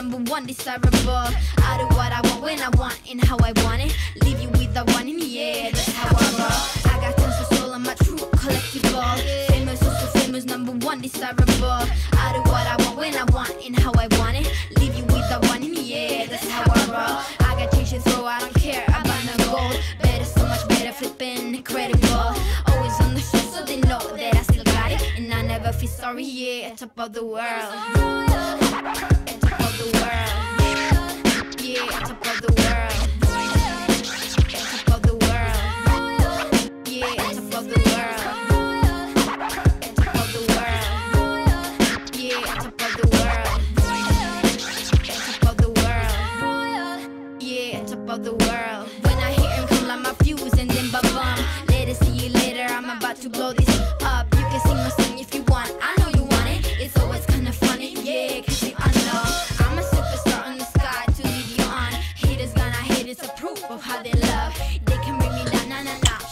number one, desirable. I do what I want when I want and how I want it. Leave you with the one in air, that's how I roll. I got tons of soul, I'm a true collectible. Famous, so, so famous, number one, desirable. Of the world.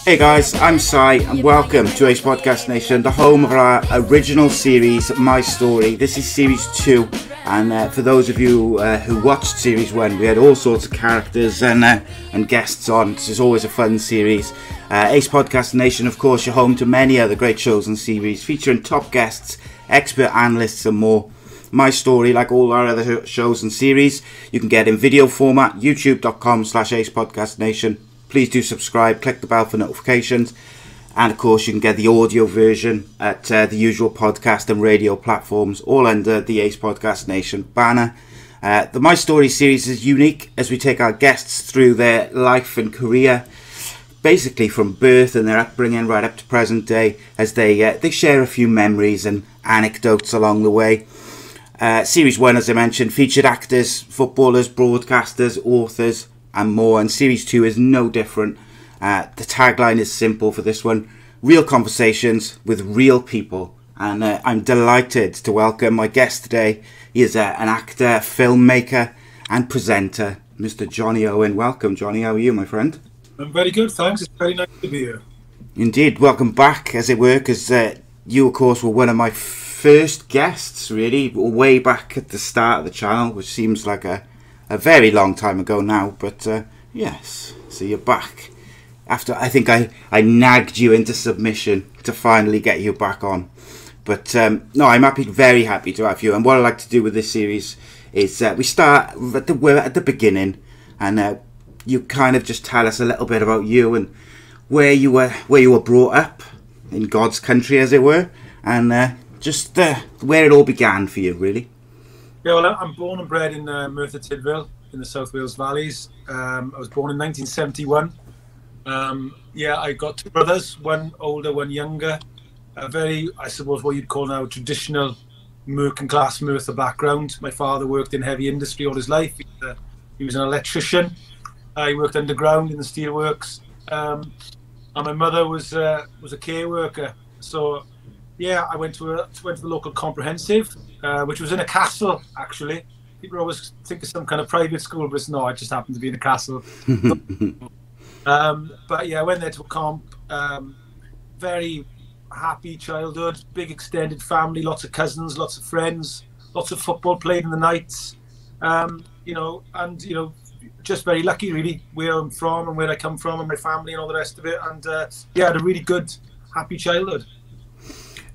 Hey guys, I'm Si, and welcome to Ace Podcast Nation, the home of our original series, My Story. This is series two, and uh, for those of you uh, who watched series one, we had all sorts of characters and uh, and guests on. This is always a fun series. Uh, Ace Podcast Nation, of course, you're home to many other great shows and series featuring top guests, expert analysts, and more. My Story, like all our other shows and series, you can get in video format, youtube.com slash Ace Podcast Nation. Please do subscribe, click the bell for notifications. And of course, you can get the audio version at uh, the usual podcast and radio platforms, all under the Ace Podcast Nation banner. Uh, the My Story series is unique as we take our guests through their life and career, basically from birth and their upbringing right up to present day, as they uh, they share a few memories and anecdotes along the way. Uh, series one, as I mentioned, featured actors, footballers, broadcasters, authors, and more. And series two is no different. Uh, the tagline is simple for this one real conversations with real people. And uh, I'm delighted to welcome my guest today. He is uh, an actor, filmmaker, and presenter, Mr. Jonny Owen. Welcome, Jonny. How are you, my friend? I'm very good, thanks. It's very nice to be here. Indeed. Welcome back, as it were, because uh, you, of course, were one of my first guests, really, way back at the start of the channel, which seems like a, a very long time ago now. But uh, yes, so you're back. After I think I, I nagged you into submission to finally get you back on. But um, no, I'm happy, very happy to have you. And what I like to do with this series is uh, we start at the we're at the beginning, and uh, you kind of just tell us a little bit about you and where you were where you were brought up in God's country, as it were, and uh, just uh, where it all began for you, really. Yeah, well, I'm born and bred in uh, Merthyr Tydfil in the South Wales Valleys. Um, I was born in 1971. Um, yeah, I got two brothers, one older, one younger. A very, I suppose, what you'd call now traditional working class Merthyr background. My father worked in heavy industry all his life. He was, an electrician. I worked underground in the steelworks. Um, and my mother was uh, was a care worker. So, yeah, I went to a, went to the local comprehensive, uh, which was in a castle actually. People always think it's some kind of private school, but it's not. I just happened to be in a castle. um, but yeah, I went there to a comp. Um, very happy childhood, big extended family, lots of cousins, lots of friends, lots of football played in the nights. Um, you know, and you know, just very lucky really where I'm from and where I come from and my family and all the rest of it. And uh, yeah, I had a really good, happy childhood.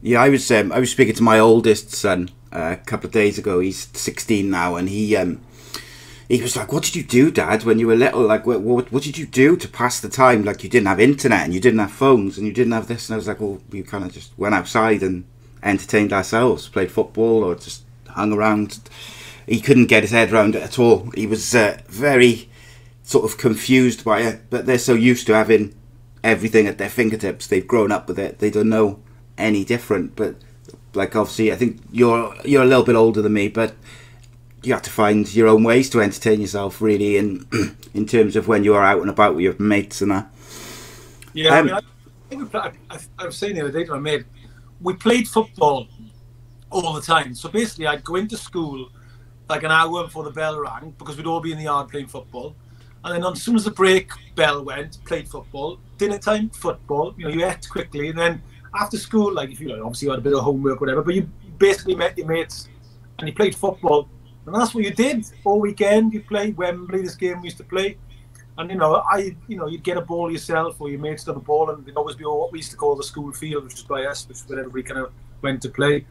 Yeah, I was um, I was speaking to my oldest son uh, a couple of days ago. He's 16 now, and he um, he was like, "What did you do, Dad, when you were little? Like, what, what what did you do to pass the time? Like, you didn't have internet and you didn't have phones and you didn't have this." And I was like, "Well, we kind of just went outside and entertained ourselves, played football, or just hung around." He couldn't get his head around it at all. He was uh, very sort of confused by it, but they're so used to having everything at their fingertips. They've grown up with it. They don't know any different. But like obviously, I think you're you're a little bit older than me, but you have to find your own ways to entertain yourself, really, in in terms of when you are out and about with your mates and that. Yeah, Um, I, mean, I, think we play, I, I was saying the other day to my mate, we played football all the time. So basically, I'd go into school like an hour before the bell rang because we'd all be in the yard playing football. And then as soon as the break bell went, played football. Dinner time, football. You know, you ate quickly, and then after school, like if you know, obviously you had a bit of homework, whatever, but you basically met your mates and you played football, and that's what you did all weekend. You played Wembley, this game we used to play, and you know, I, you know, you'd get a ball yourself, or your mates got a ball, and it'd always be oh, what we used to call the school field, which was by us, which is where everybody kind of went to play.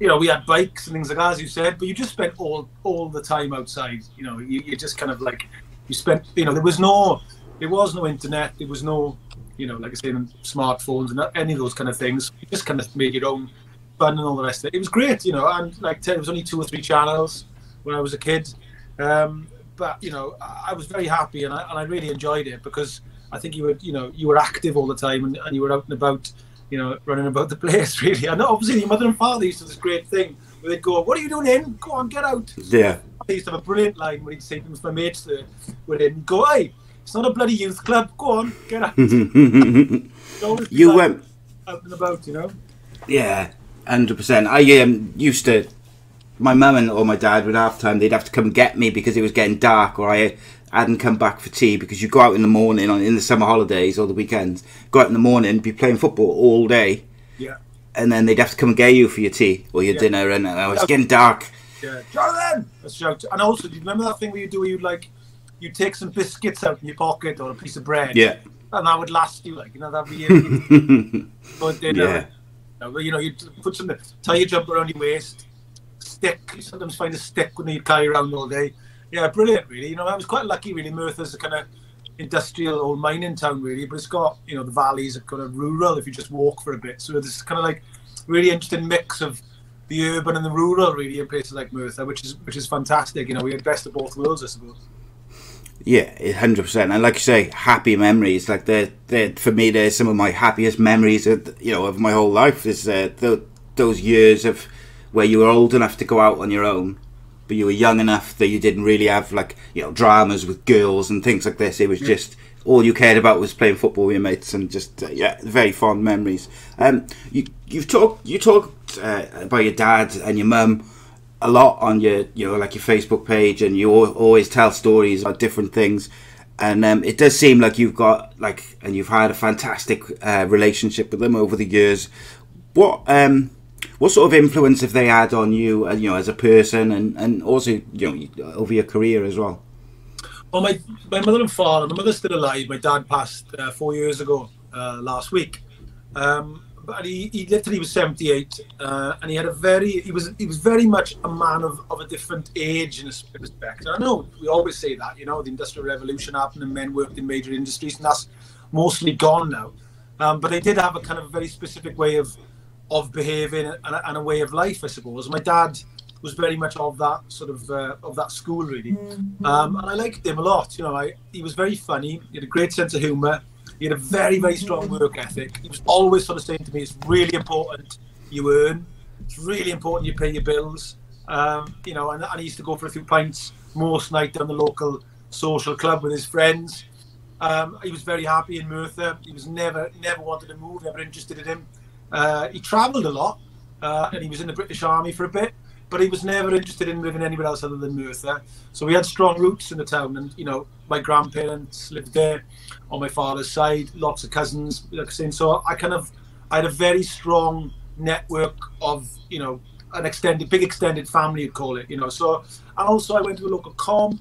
You know, we had bikes and things like that, as you said, but you just spent all all the time outside. You know, you, you just kind of like you spent. You know, there was no, there was no internet, there was no, you know, like I say, smartphones and any of those kind of things. You just kind of made your own fun and all the rest of it. It was great, you know, and like there was only two or three channels when I was a kid. Um, but you know, I was very happy and I, and I really enjoyed it because I think you were, you know, you were active all the time and, and you were out and about, you know, running about the place really. And obviously, your mother and father used to do this great thing where they'd go, "What are you doing in? Go on, get out." Yeah. I used to have a brilliant line where he'd say to my mates there, where they'd go, "Hey, it's not a bloody youth club. Go on, get out." you went out and about, you know. Yeah, hundred percent. I um, used to. My mum and or my dad would half time they'd have to come get me because it was getting dark, or I hadn't come back for tea because you go out in the morning on in the summer holidays or the weekends. Go out in the morning, be playing football all day. Yeah. And then they'd have to come and get you for your tea or your Yeah. dinner, and uh, it was getting dark. Yeah, Jonathan! That's shout. And also, do you remember that thing where you do where you like, you take some biscuits out in your pocket or a piece of bread? Yeah. And that would last you like, you know, that'd be it. but then, Yeah. uh, you know, you put some, tie your jumper around your waist, stick, you sometimes find a stick when you carry around all day. Yeah, brilliant, really. You know, I was quite lucky, really. Merthyr's a kind of industrial old mining town, really, but it's got, you know, the valleys are kind of rural if you just walk for a bit. So there's kind of like really interesting mix of the urban and the rural, really, in places like Merthyr, which is which is fantastic. You know, we had best of both worlds, I suppose. Yeah, hundred percent. And like you say, happy memories. Like they're, they're for me, they're some of my happiest memories of you know of my whole life. Is uh, th- those years of where you were old enough to go out on your own, but you were young enough that you didn't really have like you know dramas with girls and things like this. It was just all you cared about was playing football with your mates and just uh, yeah, very fond memories. Um, you you've talked you talked uh, about your dad and your mum a lot on your you know like your Facebook page, and you always tell stories about different things. And um, it does seem like you've got like, and you've had a fantastic uh, relationship with them over the years. What um, what sort of influence have they had on you, uh, you know, as a person, and and also you know over your career as well? Well, my my mother and father, my mother's still alive. My dad passed uh, four years ago uh, last week. Um, but he, he lived till he was 78 uh, and he had a very he was he was very much a man of, of a different age in a respect. And i know we always say that you know the industrial revolution happened and men worked in major industries and that's mostly gone now. Um, but they did have a kind of a very specific way of of behaving and, a- and a way of life i suppose. My dad was very much of that sort of uh, of that school really. Um, and i liked him a lot you know. I, he was very funny he had a great sense of humor he had a very, very strong work ethic. He was always sort of saying to me, it's really important you earn. It's really important you pay your bills. Um, you know, and, and he used to go for a few pints most night down the local social club with his friends. Um, he was very happy in Merthyr. He was never, never wanted to move, never interested in him. Uh, he travelled a lot, uh, and he was in the British Army for a bit, but he was never interested in living anywhere else other than Merthyr. So we had strong roots in the town, and you know, my grandparents lived there on my father's side, lots of cousins, like I saying. So I kind of, I had a very strong network of, you know, an extended, big extended family, you'd call it, you know. So, and also I went to a local comp.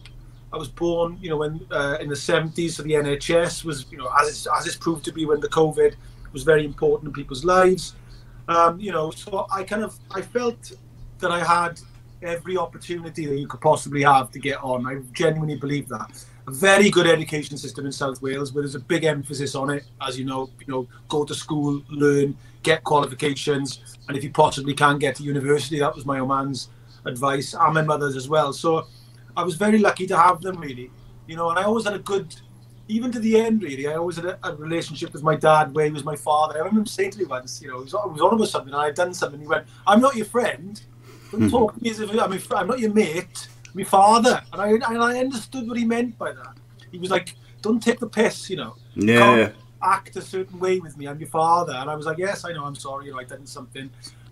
I was born, you know, when uh, in the 70s, so the NHS was, you know, as it's, as it's proved to be when the COVID was very important in people's lives. Um, you know, so I kind of, I felt that I had every opportunity that you could possibly have to get on. I genuinely believe that. Very good education system in South Wales, where there's a big emphasis on it. As you know, you know, go to school, learn, get qualifications, and if you possibly can get to university, that was my old man's advice, and my mother's as well. So I was very lucky to have them, really. You know, and I always had a good, even to the end, really. I always had a, a relationship with my dad, where he was my father. I remember him saying to me once, you know, he was, he was on about something, and I had done something. He went, "I'm not your friend." Don't mm-hmm. talk to me as if I'm, I'm not your mate, my father. And I, and I understood what he meant by that. He was like, don't take the piss, you know. Yeah. act a certain way with me. I'm your father. And I was like, yes, I know, I'm sorry, you know, I done something.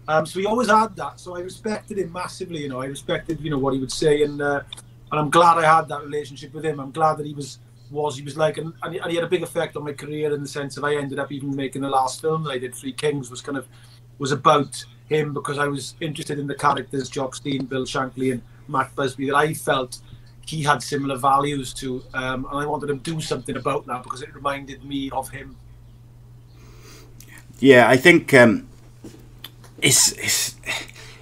Um, so he always had that. So I respected him massively. You know, I respected you know what he would say, and uh, and I'm glad I had that relationship with him. I'm glad that he was was he was like, and, and, he, had a big effect on my career in the sense that I ended up even making the last film that I did, Three Kings, was kind of was about him because I was interested in the characters, Jock Stein, Bill Shankly, and Matt Busby that I felt he had similar values to, um, and I wanted to do something about that because it reminded me of him. Yeah, I think um, it's, it's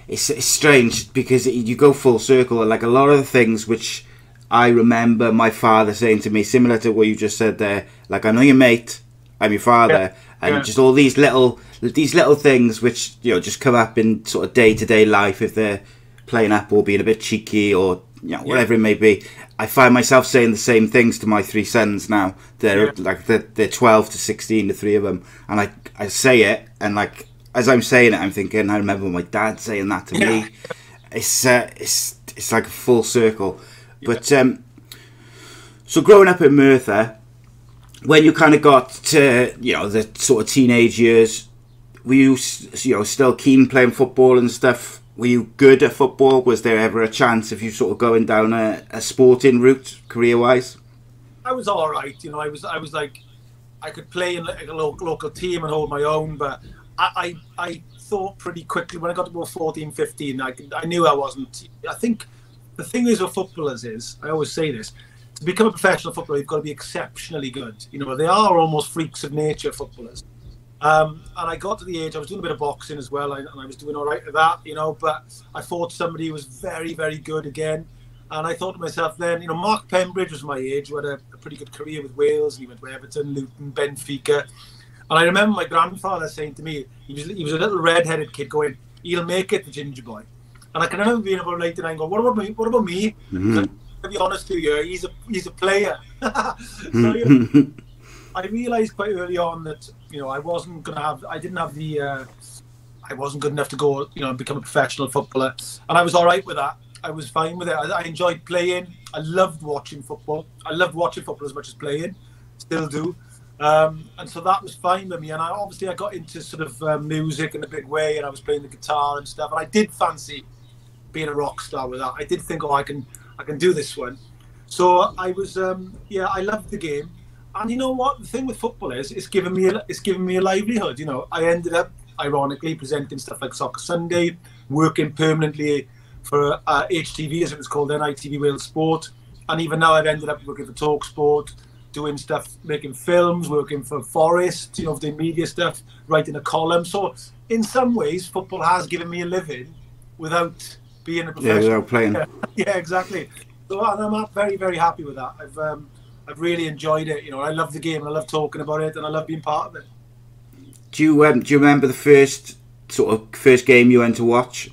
it's it's strange because you go full circle. And like a lot of the things which I remember my father saying to me, similar to what you just said there. Like I know your mate, I'm your father, yeah. and yeah. just all these little these little things which you know just come up in sort of day to day life if they're playing up or being a bit cheeky or you know, whatever yeah. it may be. I find myself saying the same things to my three sons now. They're yeah. like they're, they're twelve to sixteen, the three of them, and I I say it, and like as I'm saying it, I'm thinking I remember my dad saying that to me. It's uh, it's it's like a full circle. But um, so growing up in Merthyr, when you kind of got to you know the sort of teenage years, were you you know still keen playing football and stuff? Were you good at football? Was there ever a chance of you sort of going down a, a sporting route career wise? I was all right. You know, I was I was like I could play in a local, local team and hold my own, but I, I, I thought pretty quickly when I got to about 14, 15, I, I knew I wasn't. I think the thing is with footballers is, I always say this, to become a professional footballer, you've got to be exceptionally good. You know, they are almost freaks of nature, footballers. Um, and I got to the age I was doing a bit of boxing as well, and I was doing all right at that, you know. But I fought somebody who was very, very good again, and I thought to myself then, you know, Mark Pembridge was my age, who had a, a pretty good career with Wales, and he went to Everton, Luton, Benfica, and I remember my grandfather saying to me, he was he was a little red-headed kid going, "He'll make it, the ginger boy," and I can remember being about eight and nine, going, "What about me? What about me?" Mm-hmm. To be honest with you, he's a he's a player. so, you know, I realised quite early on that you know I wasn't gonna have I didn't have the uh, I wasn't good enough to go you know become a professional footballer, and I was all right with that. I was fine with it. I, I enjoyed playing. I loved watching football. I loved watching football as much as playing. Still do. Um, and so that was fine with me. And I obviously I got into sort of uh, music in a big way, and I was playing the guitar and stuff. And I did fancy being a rock star with that. I did think, oh, I can I can do this one. So I was, um, yeah, I loved the game and you know what? The thing with football is, it's given me a, it's given me a livelihood. You know, I ended up ironically presenting stuff like Soccer Sunday, working permanently for uh, HTV as it was called then, ITV Wales Sport, and even now I've ended up working for TalkSPORT, doing stuff, making films, working for Forest, you know, doing media stuff, writing a column. So in some ways, football has given me a living without being a professional. Yeah, without playing. Yeah, yeah exactly. So and I'm very, very happy with that. I've um, I've really enjoyed it. You know, I love the game and I love talking about it and I love being part of it. Do you um, do you remember the first sort of first game you went to watch?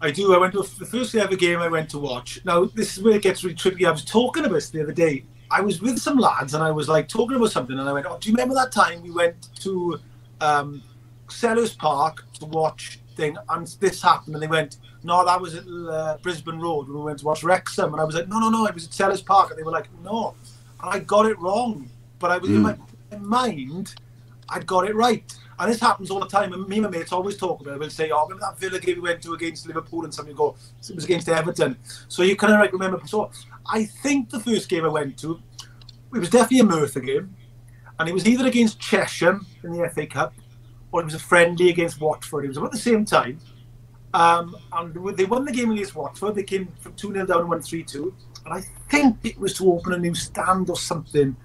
I do. I went to the first ever game I went to watch. Now this is where it gets really tricky. I was talking about this the other day. I was with some lads and I was like talking about something and I went, "Oh, do you remember that time we went to um, Selhurst Park to watch thing and this happened?" And they went, no, that was at uh, Brisbane Road when we went to watch Wrexham. And I was like, no, no, no, it was at Selhurst Park. And they were like, no. And I got it wrong. But I was mm. in, my, in mind, I'd got it right. And this happens all the time. And me and my mates always talk about it. We'll say, oh, remember that Villa game we went to against Liverpool? And somebody go, it was against Everton. So you kind of like remember. So I think the first game I went to, it was definitely a Merthyr game. And it was either against Chesham in the FA Cup or it was a friendly against Watford. It was about the same time. Um, and they won the game against Watford. They came from 2 0 down and won 3 2. And I think it was to open a new stand or something.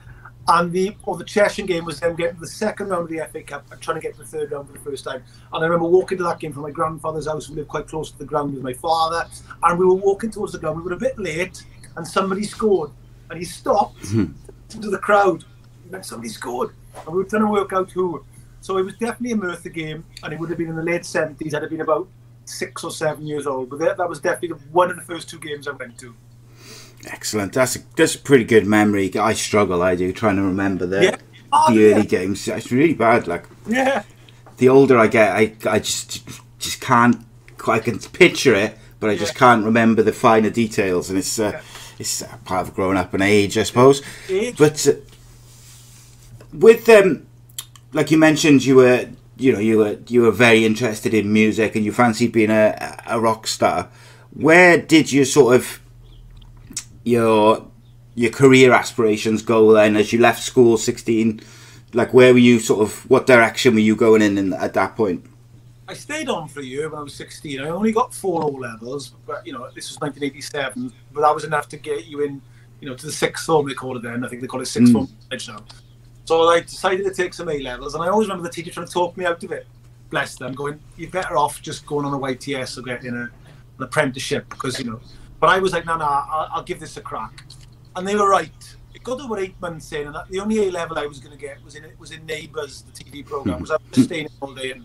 And the or the Cheshire game was them getting the second round of the FA Cup and trying to get to the third round for the first time. And I remember walking to that game from my grandfather's house. We lived quite close to the ground with my father. And we were walking towards the ground. We were a bit late and somebody scored. And he stopped mm-hmm. into the crowd. And somebody scored. And we were trying to work out who. So it was definitely a Merthyr game. And it would have been in the late 70s. I'd have been about six or seven years old. But that, that was definitely one of the first two games I went to. Excellent. That's a that's a pretty good memory. I struggle. I do trying to remember the yeah. oh, the early games. It's really bad. Like yeah. The older I get, I I just just can't. I can picture it, but I yeah. just can't remember the finer details. And it's uh, it's part of growing up and age, I suppose. Age. But uh, with um, like you mentioned, you were you know you were you were very interested in music and you fancied being a, a rock star. Where did you sort of your your career aspirations go then as you left school 16 like where were you sort of what direction were you going in, in at that point I stayed on for a year when I was 16. I only got four O levels, but you know this was 1987. But that was enough to get you in, you know, to the sixth form they called it then. I think they call it sixth Mm. form college now. So I decided to take some A levels, and I always remember the teacher trying to talk me out of it. Bless them, going, "You're better off just going on a YTS or getting a, an apprenticeship because you know." But I was like, "No, no, I'll, I'll give this a crack," and they were right. It got over eight months in, and the only A level I was going to get was in it was in Neighbours, the TV program. Was I was just staying all day and,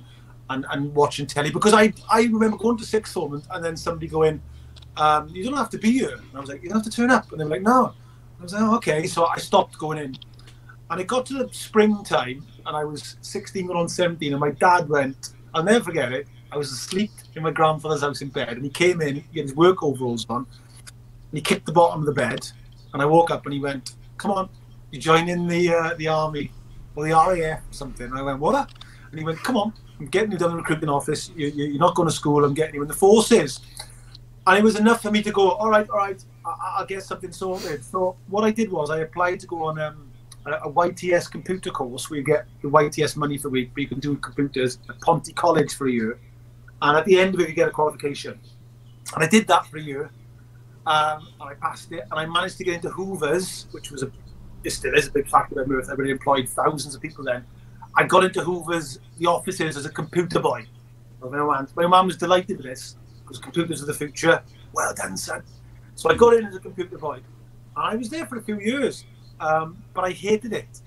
and, and watching telly because I I remember going to sixth form and, and then somebody going, um, "You don't have to be here," and I was like, "You don't have to turn up," and they were like, "No." I was like, oh, "Okay," so I stopped going in, and it got to the springtime, and I was 16 going on 17, and my dad went. I'll never forget it. I was asleep in my grandfather's house in bed, and he came in. He had his work overalls on, and he kicked the bottom of the bed, and I woke up, and he went, "Come on, you join in the uh, the army or the RAF or something." And I went, "What?" And he went, "Come on, I'm getting you down the recruiting office. You, you, you're not going to school. I'm getting you in the forces." And it was enough for me to go, all right, all right, I- I'll get something sorted. So what I did was I applied to go on um, a, YTS computer course where you get the YTS money for a week, but you can do computers at Ponty College for a year. And at the end of it, you get a qualification. And I did that for a year. Um, and I passed it, and I managed to get into Hoover's, which was a it still is a big factor at Merthyr. I really employed thousands of people then. I got into Hoover's, the offices, as a computer boy. My mum- My was delighted with this because computers are the future. Well done, son. So I got in as a computer boy. And I was there for a few years, um, but I hated it.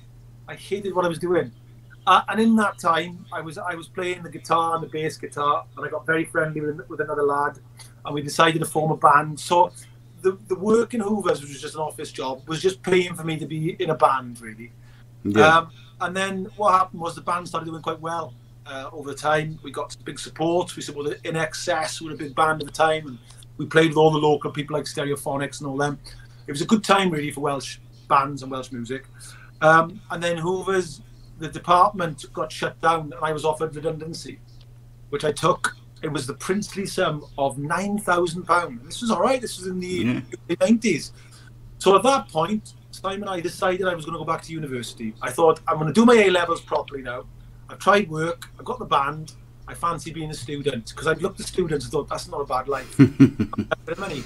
I hated what I was doing. Uh, and in that time, I was I was playing the guitar and the bass guitar, and I got very friendly with, with another lad, and we decided to form a band. So the, the work in Hoover's, which was just an office job, was just paying for me to be in a band, really. yeah Um, and then what happened was the band started doing quite well uh, over the time. We got big support. We supported INXS, who were a big band at the time, and we played with all the local people like Stereophonics and all them. It was a good time really for Welsh bands and Welsh music. Um, and then Hoover's, the department got shut down, and I was offered redundancy, which I took. It was the princely sum of nine thousand pounds. This was all right. This was in the Yeah. nineties. So at that point, Simon and I decided I was going to go back to university. I thought I'm going to do my A levels properly now. I've tried work. I've got the band. I fancy being a student because I'd looked at students and thought that's not a bad life. Bit of money.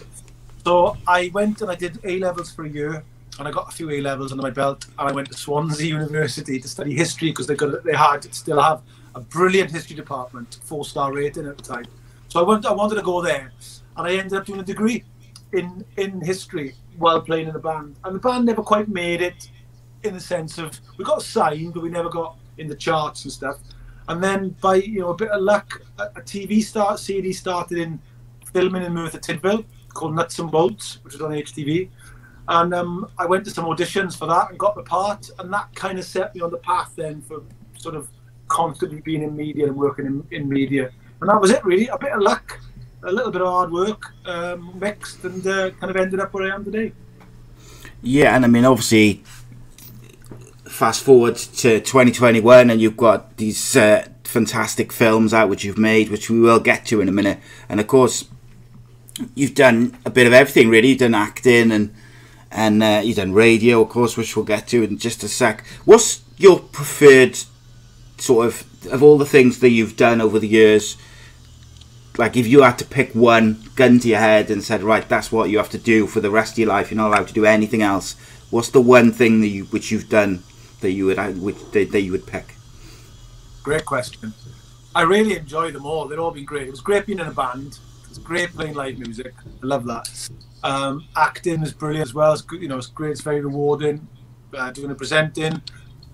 So I went and I did A levels for a year, and I got a few A levels under my belt, and I went to Swansea University to study history because they got they had still have a brilliant history department, four star rating at the time. So I went. I wanted to go there, and I ended up doing a degree in in history while playing in the band. And the band never quite made it, in the sense of we got signed, but we never got in the charts and stuff. And then by you know a bit of luck, a, a TV start CD started in filming in Merthyr Tydfil called Nuts and Bolts, which was on HTV. And um, I went to some auditions for that and got the part, and that kind of set me on the path then for sort of constantly being in media and working in, in media. And that was it, really. A bit of luck, a little bit of hard work um, mixed, and uh, kind of ended up where I am today. Yeah, and I mean, obviously, fast forward to 2021, and you've got these uh, fantastic films out which you've made, which we will get to in a minute. And of course, you've done a bit of everything, really. You've done acting and and uh, you've done radio, of course, which we'll get to in just a sec. What's your preferred sort of of all the things that you've done over the years? Like, if you had to pick one, gun to your head, and said, right, that's what you have to do for the rest of your life. You're not allowed to do anything else. What's the one thing that you which you've done that you would which that, you would pick? Great question. I really enjoy them all. They've all been great. It was great being in a band. It was great playing live music. I love that. Um, acting is brilliant as well. It's you know, it's great. It's very rewarding. Uh, doing the presenting,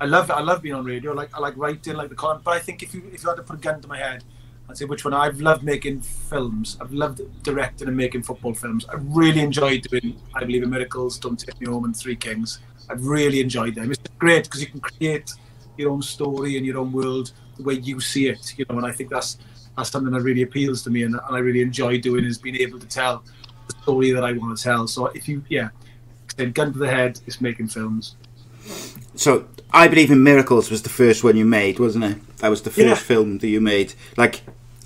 I love it. I love being on radio. I like I like writing, like the content. But I think if you if you had to put a gun to my head, I'd say which one. I've loved making films. I've loved directing and making football films. I really enjoyed doing I Believe in Miracles, Don't Take Me Home, and Three Kings. I've really enjoyed them. It's great because you can create your own story and your own world the way you see it. You know, and I think that's that's something that really appeals to me, and, and I really enjoy doing is being able to tell the story that I want to tell. So if you, yeah, then gun to the head is making films. so I believe in miracles was the first one you made, wasn't it? That was the first Yeah. film that you made. Like,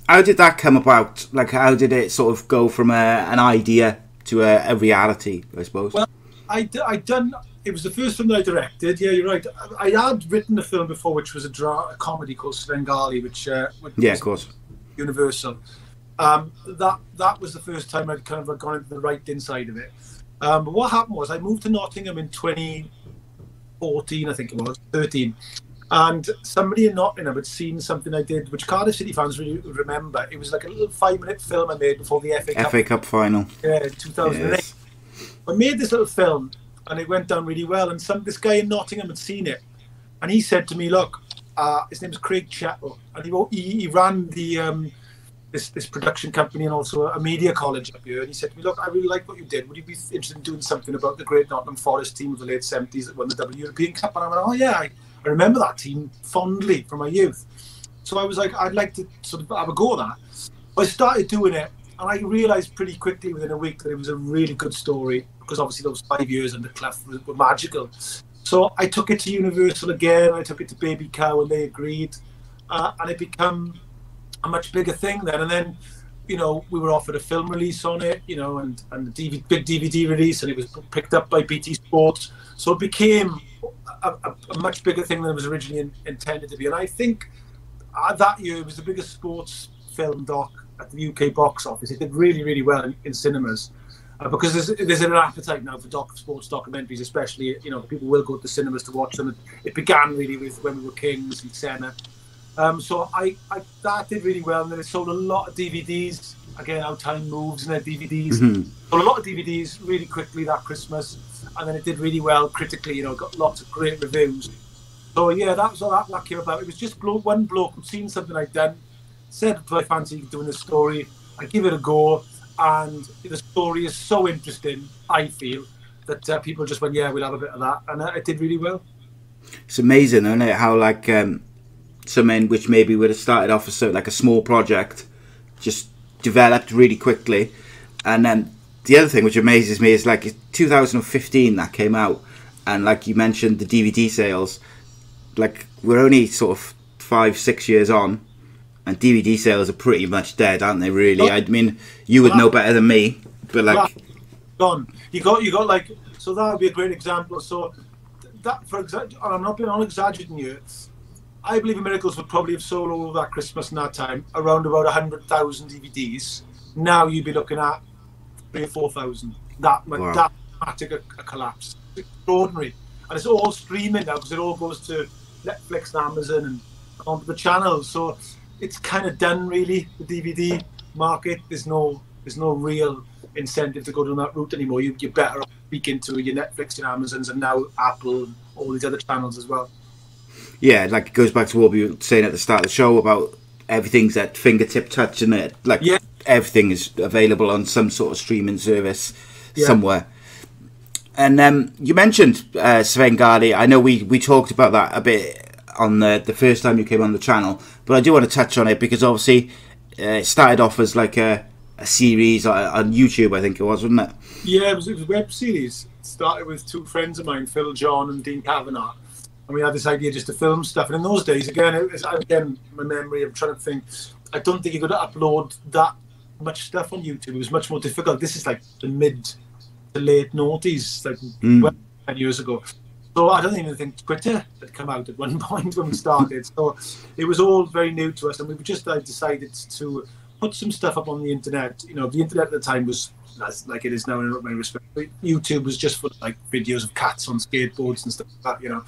how did that come about? Like, how did it sort of go from a, an idea to a, a reality? I suppose. Well, I d- I done. It was the first film that I directed. Yeah, you're right. I, I had written a film before, which was a, dra- a comedy called Svengali, which, uh, which yeah, was of course. Universal. Um, that that was the first time I'd kind of gone into the right inside of it. Um, but what happened was I moved to Nottingham in 2014, I think it was 13, and somebody in Nottingham had seen something I did, which Cardiff City fans really remember. It was like a little five-minute film I made before the FA Cup FA Cup final. uh, 2008. Yes. I made this little film and it went down really well. And some this guy in Nottingham had seen it, and he said to me, "Look, uh, his name's Craig Chettle, and he he, he ran the um, this this production company and also a media college up here. And he said to me, "Look, I really like what you did. Would you be interested in doing something about the Great Nottingham Forest team of the late 70s that won the W European Cup?" And I went, "Oh yeah, I, I remember that team fondly from my youth." So I was like, "I'd like to sort of have a go at that." I started doing it, and I realised pretty quickly within a week that it was a really good story because obviously those five years under Clough were, were magical. So I took it to Universal again. I took it to Baby Cow, and they agreed, uh, and it became much bigger thing then. And then, you know, we were offered a film release on it, you know, and and the DVD, big DVD release, and it was picked up by BT Sports. So it became a, a, a much bigger thing than it was originally in, intended to be. And I think uh, that year it was the biggest sports film doc at the UK box office. It did really, really well in, in cinemas. Uh, because there's, there's an appetite now for doc, sports documentaries, especially you know people will go to the cinemas to watch them. It began really with when we were Kings and Senna, um, so I, I that did really well, and then it sold a lot of DVDs. Again, how time moves, and then DVDs. Mhm. Sold a lot of DVDs really quickly that Christmas, and then it did really well critically. You know, got lots of great reviews. So yeah, that was all that, that came about. It was just blo- one bloke who'd seen something I'd done, said, "Do I fancy doing this story?" I give it a go, and the story is so interesting. I feel that uh, people just went, "Yeah, we'll have a bit of that," and uh, it did really well. It's amazing, isn't it? How like um, something which maybe would have started off as like a small project, just developed really quickly, and then the other thing which amazes me is like 2015 that came out, and like you mentioned the DVD sales, like we're only sort of five six years on, and DVD sales are pretty much dead, aren't they? Really, I mean, you would know better than me, but like, gone. You got you got like so that would be a great example. So that for example, and I'm not being exaggerating you. I believe in miracles would probably have sold over that Christmas and that time around about hundred thousand DVDs. Now you'd be looking at three or four thousand. That Wow. that dramatic a, a collapse. It's extraordinary, and it's all streaming now because it all goes to Netflix and Amazon and onto the channels. So it's kind of done really. The DVD market. There's no there's no real incentive to go down that route anymore. You, you're better off speaking to your Netflix and Amazons and now Apple and all these other channels as well. Yeah, like it goes back to what we were saying at the start of the show about everything's at fingertip touch, and it like Yeah. everything is available on some sort of streaming service Yeah. somewhere. And um, you mentioned uh, Svengali. I know we, we talked about that a bit on the the first time you came on the channel, but I do want to touch on it because obviously uh, it started off as like a, a series on, on YouTube. I think it was, wasn't it? Yeah, it was, it was a web series. It started with two friends of mine, Phil John and Dean Kavanagh. And we had this idea just to film stuff. And in those days, again, it was, again, my memory, I'm trying to think, I don't think you could upload that much stuff on YouTube. It was much more difficult. This is like the mid to late noughties, like Mm. well, 10 years ago. So I don't even think Twitter had come out at one point when we started. So it was all very new to us, and we just uh, decided to put some stuff up on the internet. You know, the internet at the time was as like it is now in many respects. YouTube was just for like videos of cats on skateboards and stuff like that. You know,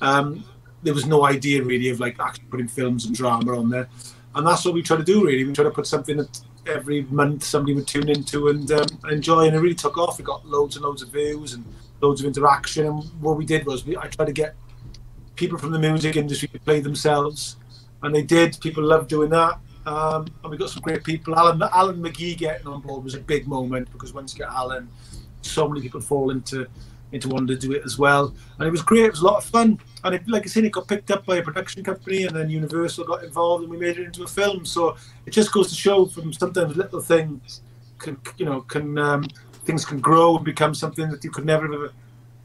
um, there was no idea really of like actually putting films and drama on there, and that's what we try to do. Really, we try to put something that every month somebody would tune into and um, enjoy, and it really took off. We got loads and loads of views and loads of interaction. And what we did was we, I tried to get people from the music industry to play themselves, and they did. People loved doing that. Um, and we got some great people. Alan Alan McGee getting on board was a big moment because once you get Alan, so many people fall into into wanting to do it as well. And it was great. It was a lot of fun. And it, like I said, it got picked up by a production company, and then Universal got involved, and we made it into a film. So it just goes to show from sometimes little things can you know can um, things can grow and become something that you could never have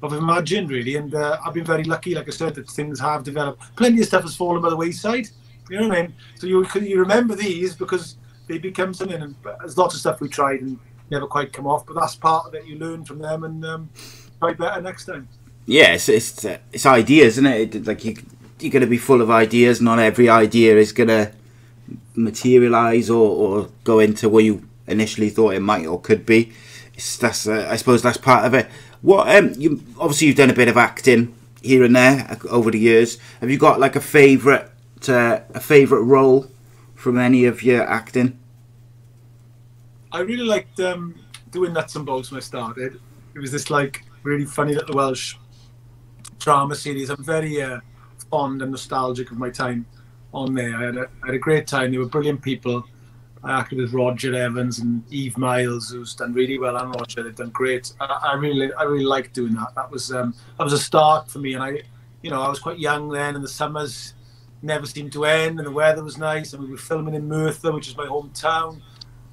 I've imagined really, and uh, I've been very lucky. Like I said, that things have developed. Plenty of stuff has fallen by the wayside. You know what I mean? So you you remember these because they become something. And there's lots of stuff we tried and never quite come off, but that's part of it. You learn from them and um, try better next time. Yeah, it's it's, uh, it's ideas, isn't it? it like you you're going to be full of ideas. Not every idea is going to materialize or, or go into where you initially thought it might or could be. It's, that's uh, I suppose that's part of it. What um, you obviously you've done a bit of acting here and there uh, over the years. Have you got like a favourite uh, a favourite role from any of your acting? I really liked um, doing nuts and bolts when I started. It was this like really funny little Welsh drama series. I'm very uh, fond and nostalgic of my time on there. I had, a, I had a great time. They were brilliant people. I acted with Roger Evans and Eve Miles, who's done really well, and Roger. They've done great. I, I really, I really liked doing that. That was um, that was a start for me. And I, you know, I was quite young then, In the summers never seemed to end, and the weather was nice, and we were filming in Merthyr, which is my hometown.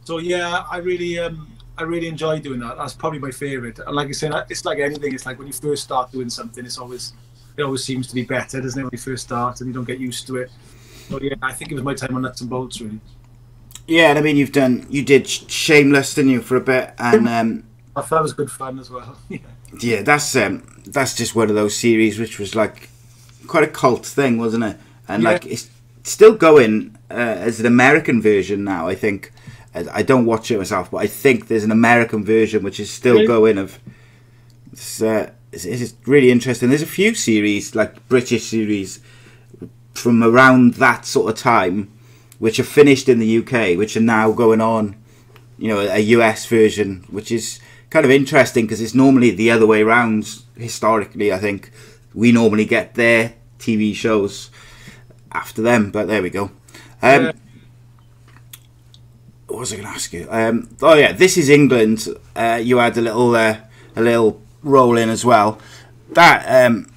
So yeah, I really, um, I really enjoy doing that. That's probably my favourite. And like I said, it's like anything. It's like when you first start doing something, it's always, it always seems to be better, doesn't it? When you first start and you don't get used to it. So yeah, I think it was my time on nuts and bolts, really. Yeah, and I mean, you've done, you did Shameless, didn't you, for a bit, and um, I thought it was good fun as well. yeah. yeah, that's um, that's just one of those series which was like quite a cult thing, wasn't it? And Yeah. like it's still going uh, as an American version now. I think I don't watch it myself, but I think there's an American version which is still Really? going. Of it's, uh, it's, it's really interesting. There's a few series like British series from around that sort of time, which are finished in the UK, which are now going on. You know, a US version, which is kind of interesting because it's normally the other way around. Historically, I think we normally get their TV shows after them, but there we go. Um, Yeah. What was I going to ask you? Um, oh yeah, this is England. Uh, you had a little uh, a little roll in as well. That um,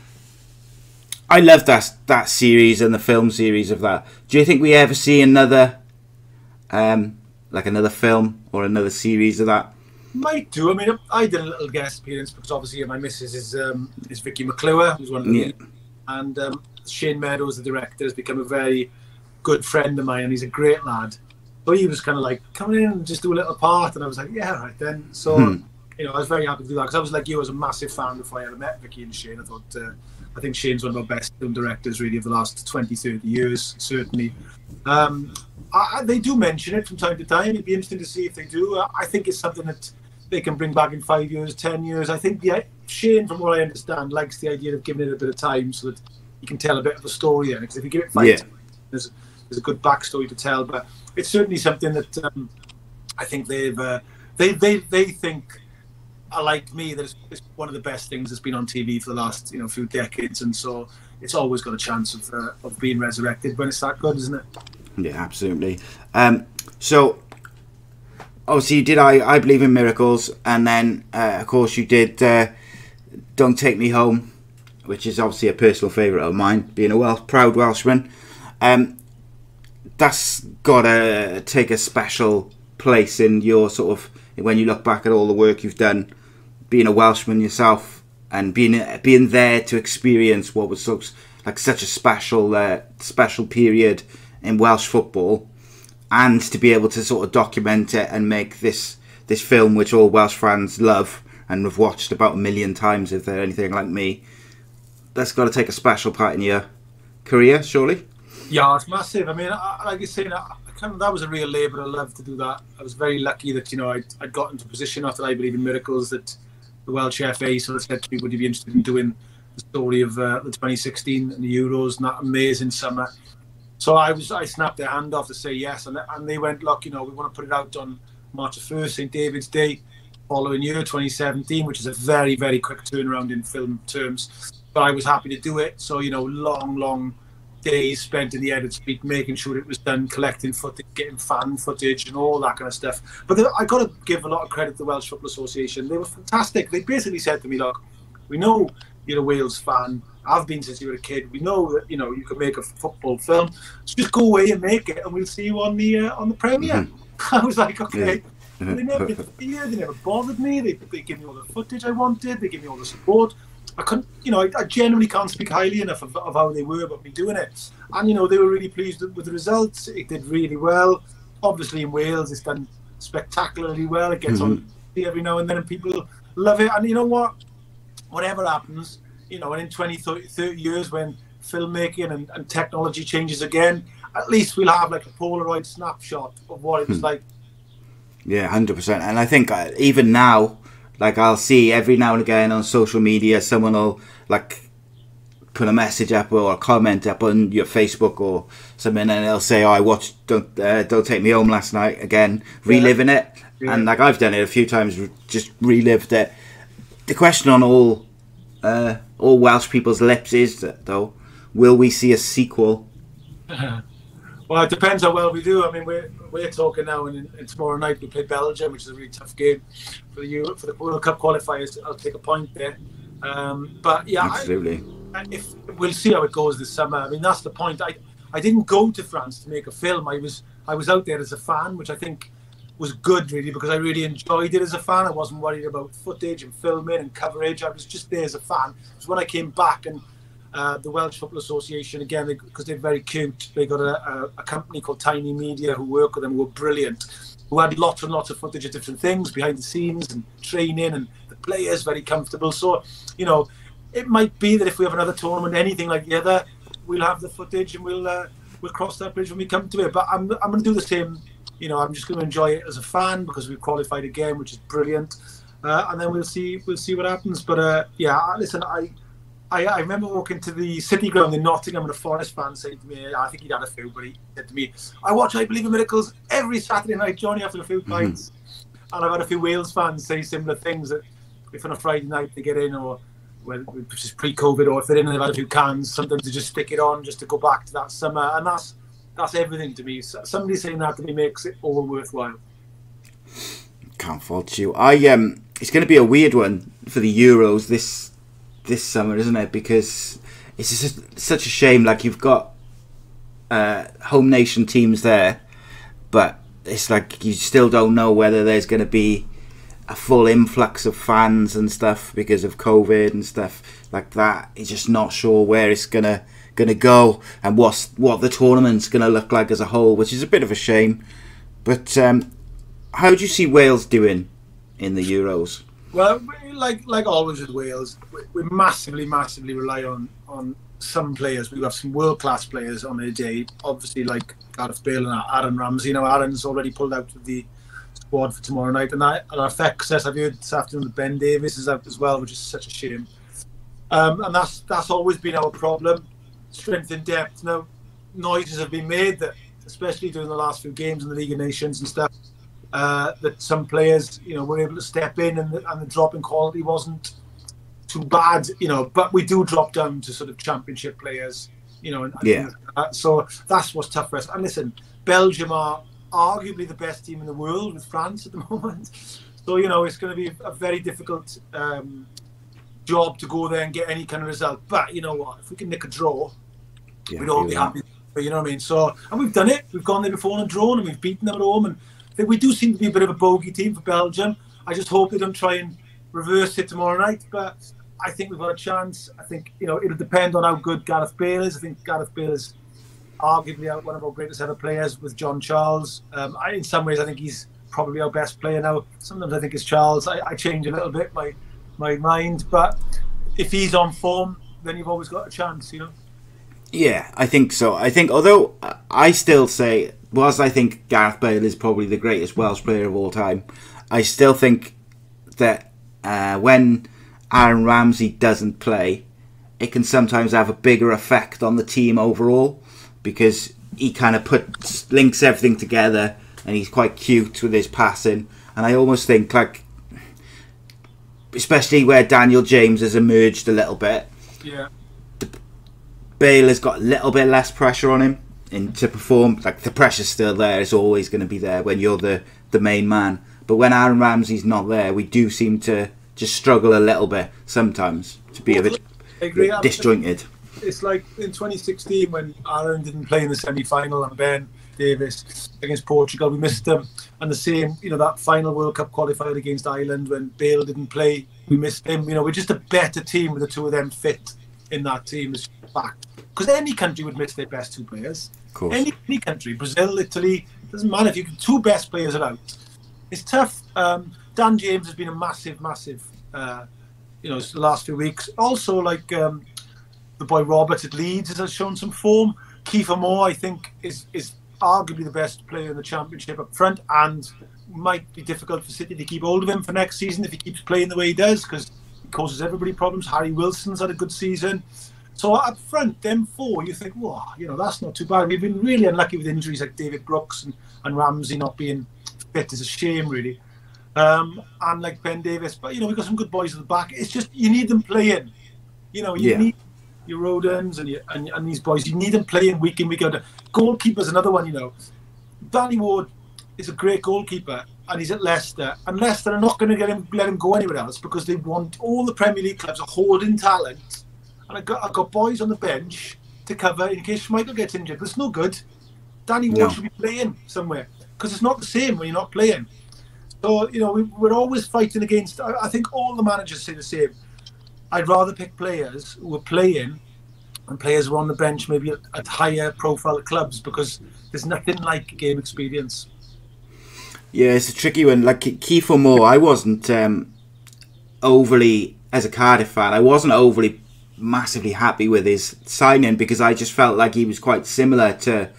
I love that that series and the film series of that. Do you think we ever see another, um, like another film or another series of that? Might do. I mean, I did a little guest appearance because obviously my missus is um, is Vicky McClure, who's one of the Yeah. and um, Shane Meadows, the director, has become a very good friend of mine, and he's a great lad. But he was kind of like, come in and just do a little part, and I was like, yeah, right then. So Hmm. you know, I was very happy to do that because I was like you, I was a massive fan before I ever met Vicky and Shane. I thought, uh, I think Shane's one of our best film directors, really, of the last 20, 30 years, certainly. Um, I, I- they do mention it from time to time. It'd be interesting to see if they do. I, I think it's something that they can bring back in five years, ten years. I think the Shane, from what I understand, likes the idea of giving it a bit of time so that you can tell a bit of a story it. Because if you give it five, Yeah. times, there's there's a good backstory to tell. But it's certainly something that um, I think they've uh, they they they think. Like me, that it's, it's one of the best things that's been on TV for the last you know few decades, and so it's always got a chance of uh, of being resurrected when it's that good, isn't it? Yeah, absolutely. Um, so, obviously, you did I, I Believe in Miracles, and then, uh, of course, you did uh, Don't Take Me Home, which is obviously a personal favourite of mine, being a Welsh, proud Welshman. Um, that's got to take a special place in your sort of, when you look back at all the work you've done, being a Welshman yourself, and being being there to experience what was so, like such a special uh, special period in Welsh football, and to be able to sort of document it and make this this film, which all Welsh fans love and have watched about a million times, if they're anything like me. That's got to take a special part in your career, surely. Yeah, it's massive. I mean, I, like I say, I, I kind of, that was a real labour I love to do that. I was very lucky that you know I'd, I'd got into a position after I believe in miracles that the Welsh FA sort of said to me, "Would you be interested in doing the story of uh, the 2016 and the Euros and that amazing summer?" So I was I snapped their hand off to say yes, and and they went, "Look, you know, we want to put it out on March the first, St David's Day, following year 2017, which is a very very quick turnaround in film terms." But I was happy to do it. So you know, long long days spent in the edit suite making sure it was done, collecting footage, getting fan footage, and all that kind of stuff. But I got to give a lot of credit to the Welsh Football Association. They were fantastic. They basically said to me, "Look, we know you're a Wales fan. I've been since you were a kid. We know that you know you can make a football film. So just go away and make it, and we'll see you on the uh, on the premiere." I was like, "Okay." And they never interfered. They never bothered me. They, they gave me all the footage I wanted. They gave me all the support. I couldn't, you know, I, I genuinely can't speak highly enough of, of how they were about me doing it. And you know, they were really pleased with, the results. It did really well. Obviously, in Wales, it's done spectacularly well. It gets on every now and then, and people love it. And you know what? Whatever happens, you know, and in 20, 30, 30 years when filmmaking and, and technology changes again, at least we'll have like a Polaroid snapshot of what it was like. Yeah, hundred percent. And I think uh, even now, like I'll see every now and again on social media, someone will like put a message up or a comment up on your Facebook or something, and they'll say, "Oh, I watched Don't uh, Don't Take Me Home last night." Again, reliving it, Yeah. and like I've done it a few times, just relived it. The question on all uh, all Welsh people's lips is that though, will we see a sequel? Well, it depends how well we do. I mean, we're we're talking now, and, and tomorrow night we play Belgium, which is a really tough game for the Euro, for the World Cup qualifiers. I'll take a point there. Um, but yeah, I, Absolutely. if we'll see how it goes this summer. I mean, that's the point. I I didn't go to France to make a film. I was I was out there as a fan, which I think was good really because I really enjoyed it as a fan. I wasn't worried about footage and filming and coverage. I was just there as a fan. It was when I came back and uh, the Welsh Football Association again because they, are very cute. They got a, a, a company called Tiny Media who work with them who were brilliant. Who had lots and lots of footage of different things behind the scenes and training and the players very comfortable. So, you know, it might be that if we have another tournament, anything like the other, we'll have the footage and we'll uh, we'll cross that bridge when we come to it. But I'm I'm going to do the same. You know, I'm just going to enjoy it as a fan because we've qualified again, which is brilliant. Uh, and then we'll see we'll see what happens. But uh, yeah, listen, I, I I remember walking to the City Ground in Nottingham and a Forest fan said to me, I think he'd had a few, but he said to me, I watch I Believe in Miracles every Saturday night, Jonny, after a few pints. And I've had a few Wales fans say similar things that if on a Friday night they get in or when which is pre-COVID, or if they're in and they've had a few cans, sometimes they just stick it on just to go back to that summer, and that's that's everything to me. So- Somebody saying that to me makes it all worthwhile. Can't fault you. I um, it's going to be a weird one for the Euros this this summer, isn't it? Because it's just such a shame. Like you've got uh, home nation teams there, but it's like you still don't know whether there's going to be a full influx of fans and stuff because of COVID and stuff like that. You're just not sure where it's gonna gonna go and what's what the tournament's gonna look like as a whole, which is a bit of a shame. But um, how do you see Wales doing in the Euros? Well, we- like like always with Wales, we, massively, massively rely on on some players. We have some world class players on their day. Obviously, like Gareth Bale and Aaron Ramsey. You know, Aaron's already pulled out of the squad for tomorrow night, and that, and affects us. I've heard this afternoon that Ben Davies is out as well, which is such a shame. Um, and that's that's always been our problem. Strength and depth. Now, noises have been made that, especially during the last few games in the League of Nations and stuff, uh, that some players, you know, were able to step in and the, and the drop in quality wasn't too bad, you know. But we do drop down to sort of championship players, you know. And, Yeah. that. so that's what's tough for us. And listen, Belgium are arguably the best team in the world with France at the moment. So you know, it's going to be a very difficult um, job to go there and get any kind of result. But you know what? If we can nick a draw, Yeah, we'd all be happy. But you know what I mean? So, and we've done it. We've gone there before and drawn, and we've beaten them at home. And We do seem to be a bit of a bogey team for Belgium. I just hope they don't try and reverse it tomorrow night. But I think we've got a chance. I think you know it'll depend on how good Gareth Bale is. I think Gareth Bale is arguably one of our greatest ever players with John Charles. Um, I, in some ways, I think he's probably our best player now. Sometimes I think it's Charles. I, I change a little bit my my mind, but if he's on form, then you've always got a chance. You know. Yeah, I think so. I think, although I still say, whilst I think Gareth Bale is probably the greatest Welsh player of all time, I still think that uh, when Aaron Ramsey doesn't play, it can sometimes have a bigger effect on the team overall because he kind of puts links everything together and he's quite cute with his passing. And I almost think like, especially where Daniel James has emerged a little bit, Yeah. Bale has got a little bit less pressure on him in to perform. Like the pressure's still there; it's always going to be there when you're the the main man. But when Aaron Ramsey's not there, we do seem to just struggle a little bit sometimes to be a bit agree. disjointed. It's like in 2016 when Aaron didn't play in the semi-final and Ben Davies against Portugal. We missed them, and the same, you know, that final World Cup qualifier against Ireland when Bale didn't play, we missed him. You know, we're just a better team with the two of them fit in that team. Is fact because any country would miss their best two players. Course. Any, any country, Brazil, Italy, doesn't matter if you two best players are out. It's tough. Um, Dan James has been a massive, massive, uh, you know, the last few weeks. Also, like um, the boy Robert at Leeds has shown some form. Kiefer Moore, I think, is is arguably the best player in the championship up front, and might be difficult for City to keep hold of him for next season if he keeps playing the way he does, because he causes everybody problems. Harry Wilson's had a good season. So up front, them four, you think, well, you know, that's not too bad. We've been really unlucky with injuries like David Brooks and, and Ramsey not being fit. It's a shame, really. Um, and like Ben Davies, but you know, we've got some good boys at the back. It's just you need them playing. You know, you Yeah. need your Rodons and, your, and and these boys. You need them playing week in week out. Goalkeeper's another one. You know, Danny Ward is a great goalkeeper, and he's at Leicester. And Leicester are not going to get him let him go anywhere else because they want all the Premier League clubs are holding talent. And I got I got boys on the bench to cover in case Michael gets injured. But it's no good. Danny Ward No. should be playing somewhere because it's not the same when you're not playing. So you know we, we're always fighting against. I, I think all the managers say the same. I'd rather pick players who are playing and players who are on the bench maybe at, at higher profile clubs because there's nothing like game experience. Yeah, it's a tricky one. Like Ke- Kiefer Moore, I wasn't um, overly, as a Cardiff fan, I wasn't overly massively happy with his signing because I just felt like he was quite similar to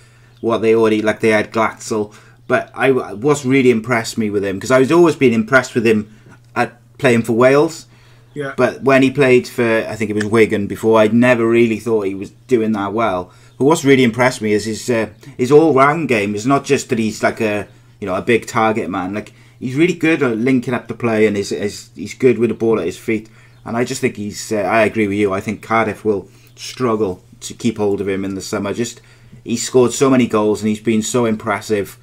what they already, like they had Glatzel. But I was really impressed me with him because I was always been impressed with him at playing for Wales. Yeah. But when he played for, I think it was Wigan before, I'd never really thought he was doing that well. But what's really impressed me is his uh, his all round game. It's not just that he's like a you know a big target man. Like he's really good at linking up the play and is is he's good with the ball at his feet. And I just think he's. Uh, I agree with you. I think Cardiff will struggle to keep hold of him in the summer. Just he's scored so many goals and he's been so impressive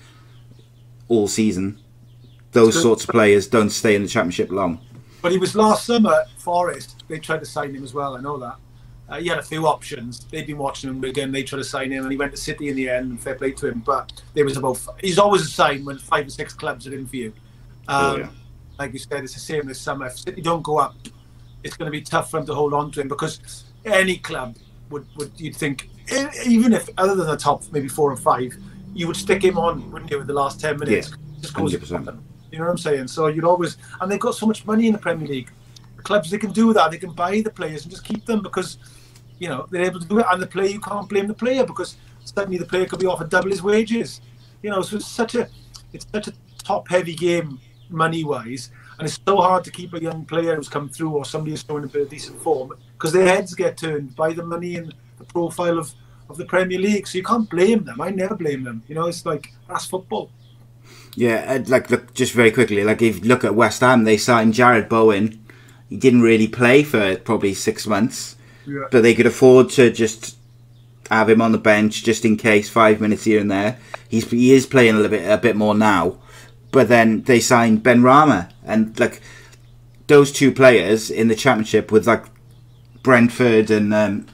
all season. Those sorts of players don't stay in the championship long. But he was last summer Forest. They tried to sign him as well. I know that. Uh, he had a few options. They'd been watching him again. They tried to sign him, and he went to City in the end. And fair play to him. But there was about. He's always a sign when five or six clubs are in for you. Um, Oh, yeah. Like you said, it's the same this summer. If City don't go up, it's going to be tough for him to hold on to him because any club would, would you'd think, even if other than the top maybe four or five, you would stick him on, wouldn't you, with the last ten minutes? Yeah, Just 100%. you know what I'm saying? So you'd always, and they've got so much money in the Premier League. Clubs they can do that. They can buy the players and just keep them because, you know, they're able to do it. And the player, you can't blame the player because suddenly the player could be offered double his wages. You know, so it's such a, it's such a top-heavy game money-wise, and it's so hard to keep a young player who's come through or somebody who's showing a bit of decent form because their heads get turned by the money and the profile of. Of the Premier League, so you can't blame them. I never blame them. You know, it's like that's football. Yeah, uh, like look just very quickly. Like if you look at West Ham, they signed Jarrod Bowen. He didn't really play for probably six months, Yeah. but they could afford to just have him on the bench just in case, five minutes here and there. He's he is playing a little bit a bit more now, but then they signed Benrahma and like those two players in the championship with like Brentford and um,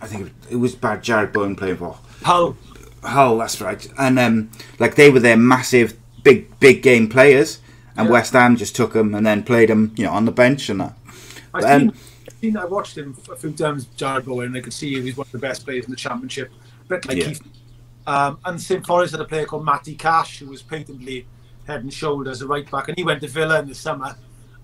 I think it was bad Jarrod Bowen playing for. Hull, Hull, that's right. And um, like they were their massive, big, big game players, and Yeah. West Ham just took them and then played them, you know, on the bench and that. I've Um, seen, I've seen, I watched him a few times, Jarrod Bowen, and I could see he's one of the best players in the championship. A bit like Yeah. Keith. Um, and St Forest had a player called Matty Cash, who was patently head and shoulders a right back, and he went to Villa in the summer.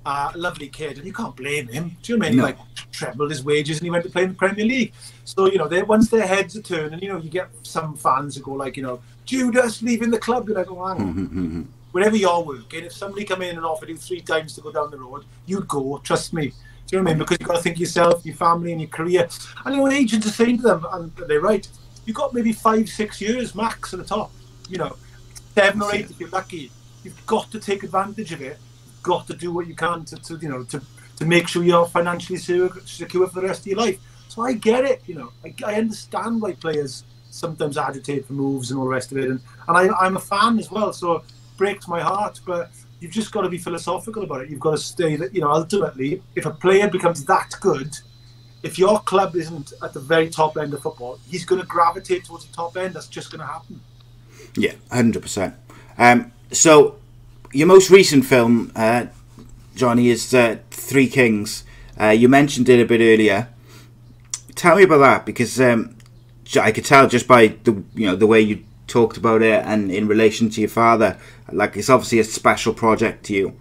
Uh, lovely kid, and you can't blame him. Do you know what I mean? No. Like trebled his wages, and he went to play in the Premier League. So you know, they once their heads are turned, and you know, you get some fans who go like, you know, Judas leaving the club. You're like, oh, hang on wherever you're working, if somebody come in and offered you three times to go down the road, you'd go. Trust me. Do you know what I mean? Because you've got to think of yourself, your family, and your career. And you know, agents are saying to them, and they're right. You've got maybe five, six years max at the top. You know, seven or eight if you're lucky. You've got to take advantage of it. You've got to do what you can to, to you know, to, to make sure you're financially secure, for the rest of your life. So I get it. You know, I, I understand why players sometimes agitate for moves and all the rest of it, and and I, I'm a fan as well. So it breaks my heart, but you've just got to be philosophical about it. You've got to stay that you know. Ultimately, if a player becomes that good, if your club isn't at the very top end of football, he's going to gravitate towards the top end. That's just going to happen. Yeah, hundred percent. Um, so your most recent film, uh, Jonny, is uh, Three Kings. Uh, you mentioned it a bit earlier. Tell me about that because um, I could tell just by the you know the way you talked about it and in relation to your father, like it's obviously a special project to you.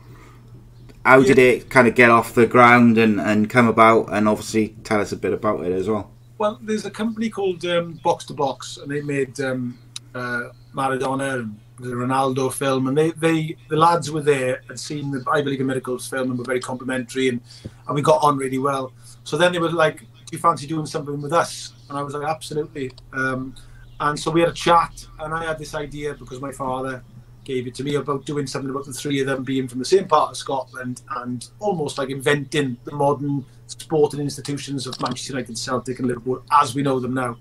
How did it kind of get off the ground and, and come about? And obviously tell us a bit about it as well. Well, there's a company called um, Box to Box, and they made um, uh, Maradona and the Ronaldo film, and they, they the lads were there and seen the I Believe in Miracles film and were very complimentary, and, and we got on really well. So then they were like, "Do you fancy doing something with us?" And I was like, "Absolutely." Um, and so we had a chat, and I had this idea because my father gave it to me about doing something about the three of them being from the same part of Scotland and almost like inventing the modern sporting institutions of Manchester United, Celtic, and Liverpool as we know them now.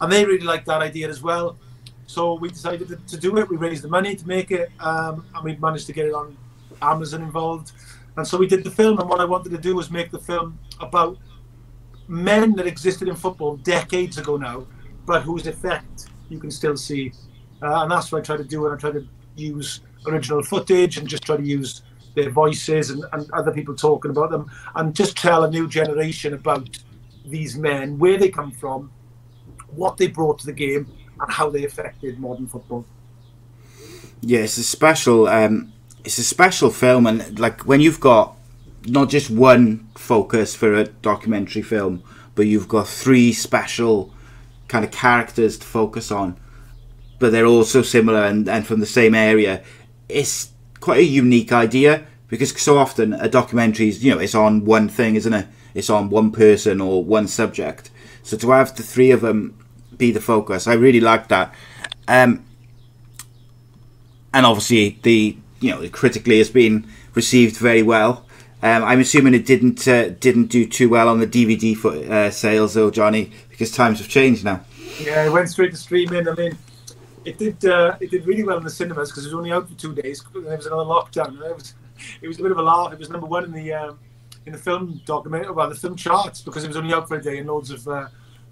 And they really liked that idea as well. So we decided to, do it. We raised the money to make it, um, and we managed to get it on Amazon involved. And so we did the film. And what I wanted to do was make the film about men that existed in football decades ago now, but whose effect you can still see. Uh, and that's what I try to do. And I try to use original footage and just try to use their voices and, and other people talking about them and just tell a new generation about these men, where they come from, what they brought to the game, and how they affected modern football. Yeah, it's a special. Um, it's a special film, and like when you've got not just one focus for a documentary film, but you've got three special kind of characters to focus on, but they're all so similar and, and from the same area. It's quite a unique idea because so often a documentary is you know it's on one thing, isn't it? It's on one person or one subject. So to have the three of them be the focus. I really like that. Um, and obviously, the you know critically has been received very well. Um, I'm assuming it didn't uh, didn't do too well on the DVD for, uh, sales though, Jonny, because times have changed now. Yeah, it went straight to streaming. I mean, it did uh, it did really well in the cinemas because it was only out for two days. There was another lockdown. It was it was a bit of a laugh. It was number one in the um, in the film document, well, the film charts because it was only out for a day, and loads of uh,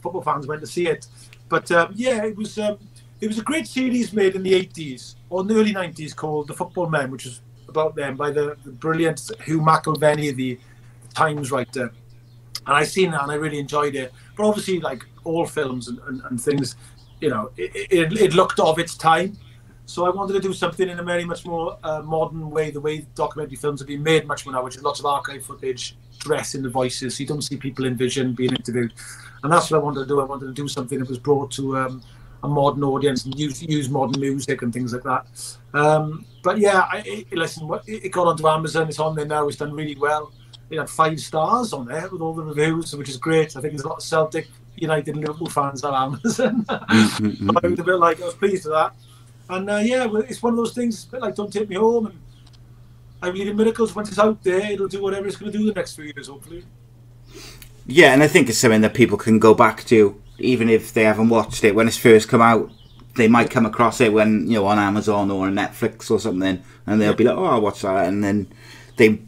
football fans went to see it. But um, yeah, it was um, it was a great series made in the 80s or the early 90s called The Football Men, which was about them by the, the brilliant Hugh McIlvanney, the Times writer. And I seen that and I really enjoyed it. But obviously, like all films and, and, and things, you know, it, it, it, looked of its time. So I wanted to do something in a very much more uh, modern way, the way documentary films have been made much more now, which is lots of archive footage, dress in the voices. So you don't see people in vision being interviewed and that's what I wanted to do. I wanted to do something that was brought to um, a modern audience and use use modern music and things like that. Um, but yeah, I, it, listen, it got onto Amazon. It's on there now. It's done really well. It had five stars on there with all the reviews, which is great. I think there's a lot of Celtic, United, and Liverpool fans on Amazon. Mm-hmm. I was a bit like I was pleased with that. And uh, yeah, it's one of those things. It's a bit like "Don't Take Me Home," and I believe in miracles. Once it's out there, it'll do whatever it's going to do the next few years, hopefully. Yeah, and I think it's something that people can go back to, even if they haven't watched it when it's first come out. They might come across it when you know on Amazon or on Netflix or something, and they'll be like, "Oh, I'll watch that," and then they,